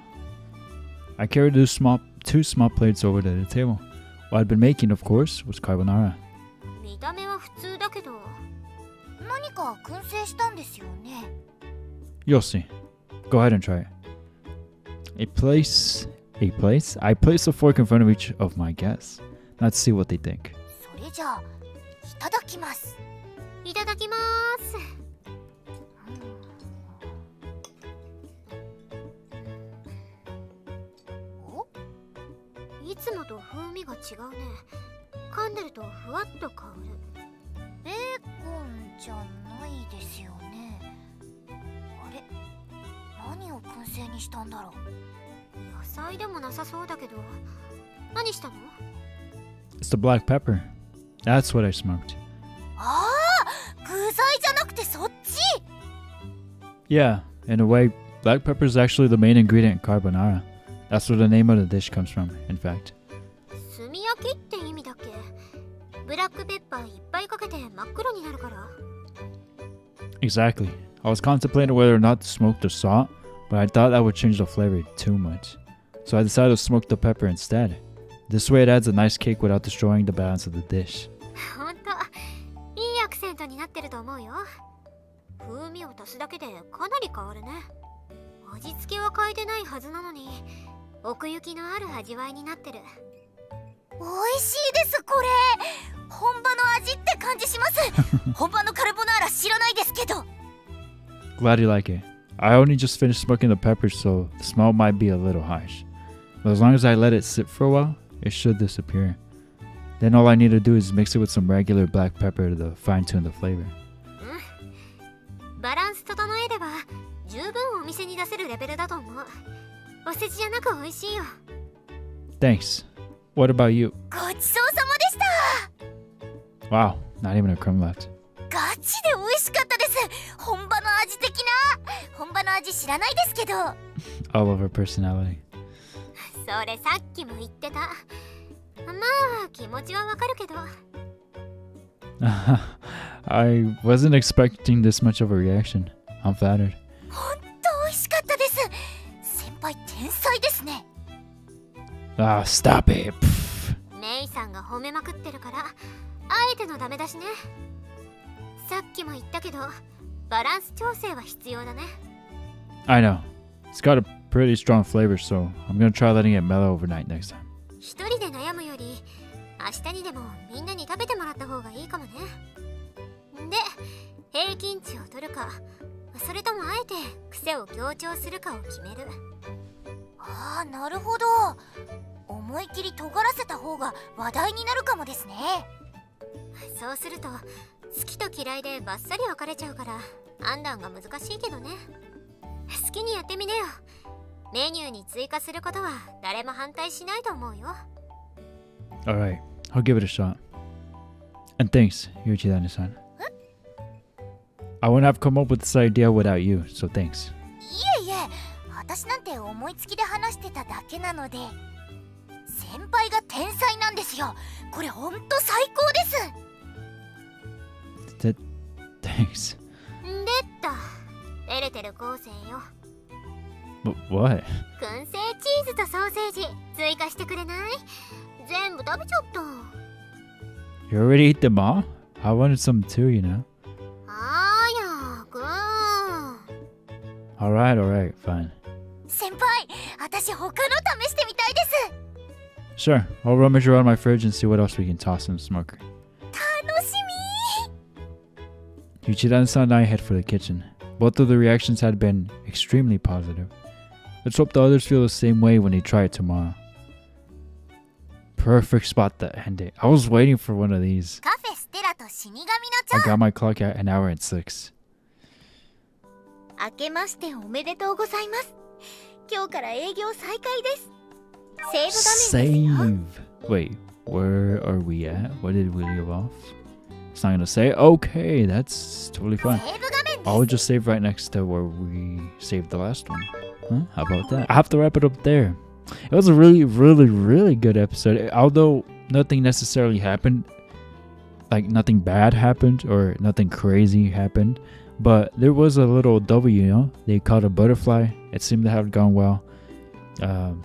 I carried two small, two small plates over to the table. What I'd been making, of course, was carbonara. 見た目は普通だけど何か燻製したんですよね You'll see. Go ahead and try it. A place. A place? I place a fork in front of each of my guests. Let's see what they think. それじゃあいただきますいただきまーす つもと風味が違うね噛んでるとふわっと香るベーコンじゃないですよねあれ何を燻製にしたんだろう野菜でもなさそうだけど何したの It's the black pepper. That's what I smoked. ああ具材じゃなくてそっち Yeah, in a way, black pepper is actually the main ingredient in carbonara. That's where the name of the dish comes from, in fact. 炭焼きって意味だっけブラックペッパーいっぱいかけて真っ黒になるから Exactly. I was contemplating whether or not to smoke the salt, but I thought that would change the flavor too much. So I decided to smoke the pepper instead. This way it adds a nice cake without destroying the balance of the dish. ほんといいアクセントになってると思うよ風味を足すだけでかなり変わるね味付けは変えてないはずなのに奥行きのある味わいになってる美味しいですこれ本場の味って感じします本場のカルボナーラ知らないですけど Glad you like it. I only just finished smoking the pepper, so the smell might be a little harsh. But as long as I let it sit for a while, it should disappear. Then all I need to do is mix it with some regular black pepper to fine tune the flavor. バランス整えれば十分お店に出せるレベルだと思うお世辞じゃなく美味しいよ Thanks. What about you? ごちそうさまでした Wow, not even a crumb left. ガチで美味しかったです本場の味的な本場の味知らないですけど All of her personality. それさっきも言ってたまあ気持ちはわかるけど I wasn't expecting this much of a reaction. I'm flattered. 本 Ah, stop it. Pff. メイさんが褒めまくってるからあえてのダメだしねさっきも言ったけどバランス調整は必要だね I know. It's got a pretty strong flavor, so I'm gonna try letting it mellow overnight next time. 一人で悩むより明日にでもみんなに食べてもらった方がいいかもねで平均値を取るかそれともあえて癖を強調するかを決める ああなるほど思い切り尖らせた方が話題になるかもですねそうすると好きと嫌いでバッサリ分かれちゃうから判断が難しいけどね好きにやってみなよメニューに追加することは誰も反対しないと思うよ Alright, I'll give it a shot. And thanks, Yuchidani-san. I wouldn't have come up with this idea without you, so thanks. 私なんて思いつきで話してただけなので先輩が天才なんですよこれほんと最高です Thanks. んでった照れてる後世よ what? 燻製チーズとソーセージ追加してくれない？全部食べちゃった You already ate them all? I wanted some too, you know. Alright, alright, fine. Sure. I'll rummage around my fridge and see what else we can toss in the smoker. 楽しみ Hiuchidani-san and I head for the kitchen. Both of the reactions had been extremely positive. Let's hope the others feel the same way when they try it tomorrow. Perfect spot to end it. I was waiting for one of these. Cafe Stella to Shinigami no I got my clock at an hour and six. 明けましておめでとうございます。今日から営業再開ですセーブ画面ですよ Save. Wait, where are we at? What did we leave off? It's not gonna say. Okay, that's totally セ fine. ーブ画面です I'll just save right next to where we saved the last one. Huh? How about that? I have to wrap it up there. It was a really, really, really good episode. Although nothing necessarily happened, like nothing bad happened or nothing crazy happened, but there was a little W. You know, they caught a butterfly. it seemed to have gone well. Um,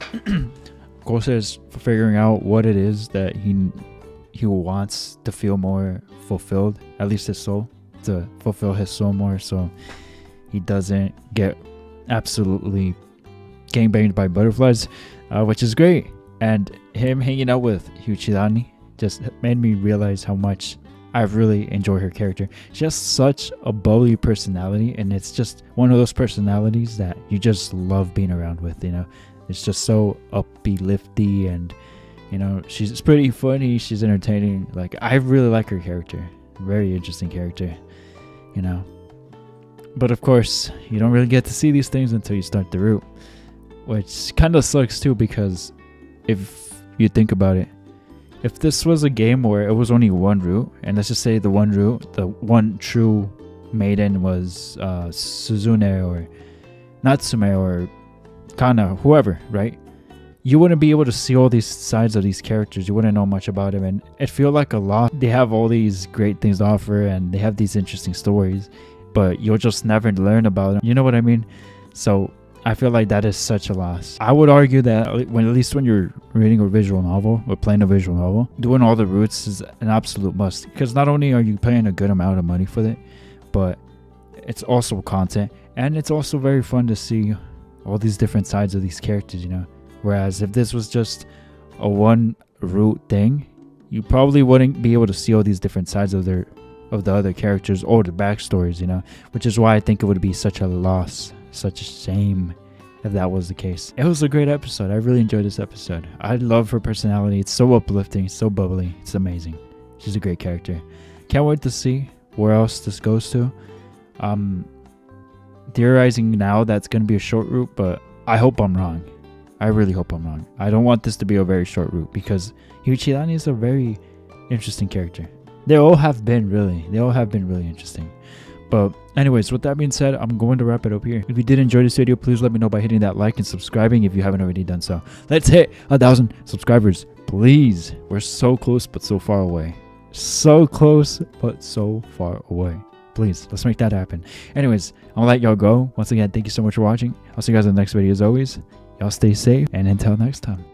Kosa is figuring out what it is that he he wants to feel more fulfilled, at least his soul to fulfill his soul more so he doesn't get absolutely gangbanged by butterflies, uh, which is great. And him hanging out with Hiuchidani just made me realize how much I really enjoy her character. She has such a bubbly personality, and it's just one of those personalities that you just love being around with, you know? It's just so upbeat, lifty, and you know, she's pretty funny, she's entertaining. Like, I really like her character. Very interesting character you know. But of course, you don't really get to see these things until you start the route, which kind of sucks too because if you think about it, if this was a game where it was only one route, and let's just say the one route, the one true maiden was uh, Suzune or Natsume or Kana, whoever, right? You wouldn't be able to see all these sides of these characters. You wouldn't know much about them, and it feel like a lot. They have all these great things to offer, and they have these interesting stories, but you'll just never learn about them. You know what I mean? So I feel like that is such a loss. I would argue that when at least when you're reading a visual novel or playing a visual novel, doing all the routes is an absolute must. Because not only are you paying a good amount of money for it, but it's also content, and it's also very fun to see all these different sides of these characters. You know. Whereas if this was just a one route thing, you probably wouldn't be able to see all these different sides of their of the other characters or the backstories, you know. Which is why I think it would be such a loss, such a shame if that was the case. It was a great episode. I really enjoyed this episode. I love her personality. It's so uplifting, so bubbly. It's amazing. She's a great character. Can't wait to see where else this goes to. Um theorizing now that's gonna be a short route, but I hope I'm wrong. I really hope I'm wrong. I don't want this to be a very short route because Hiuchidani is a very interesting character. They all have been really. They all have been really interesting. But anyways, with that being said, I'm going to wrap it up here. If you did enjoy this video, please let me know by hitting that like and subscribing if you haven't already done so. Let's hit a thousand subscribers, please. We're so close but so far away. So close but so far away. Please, let's make that happen. Anyways, I'll let y'all go. Once again, thank you so much for watching. I'll see you guys in the next video as always. Y'all stay safe, and until next time.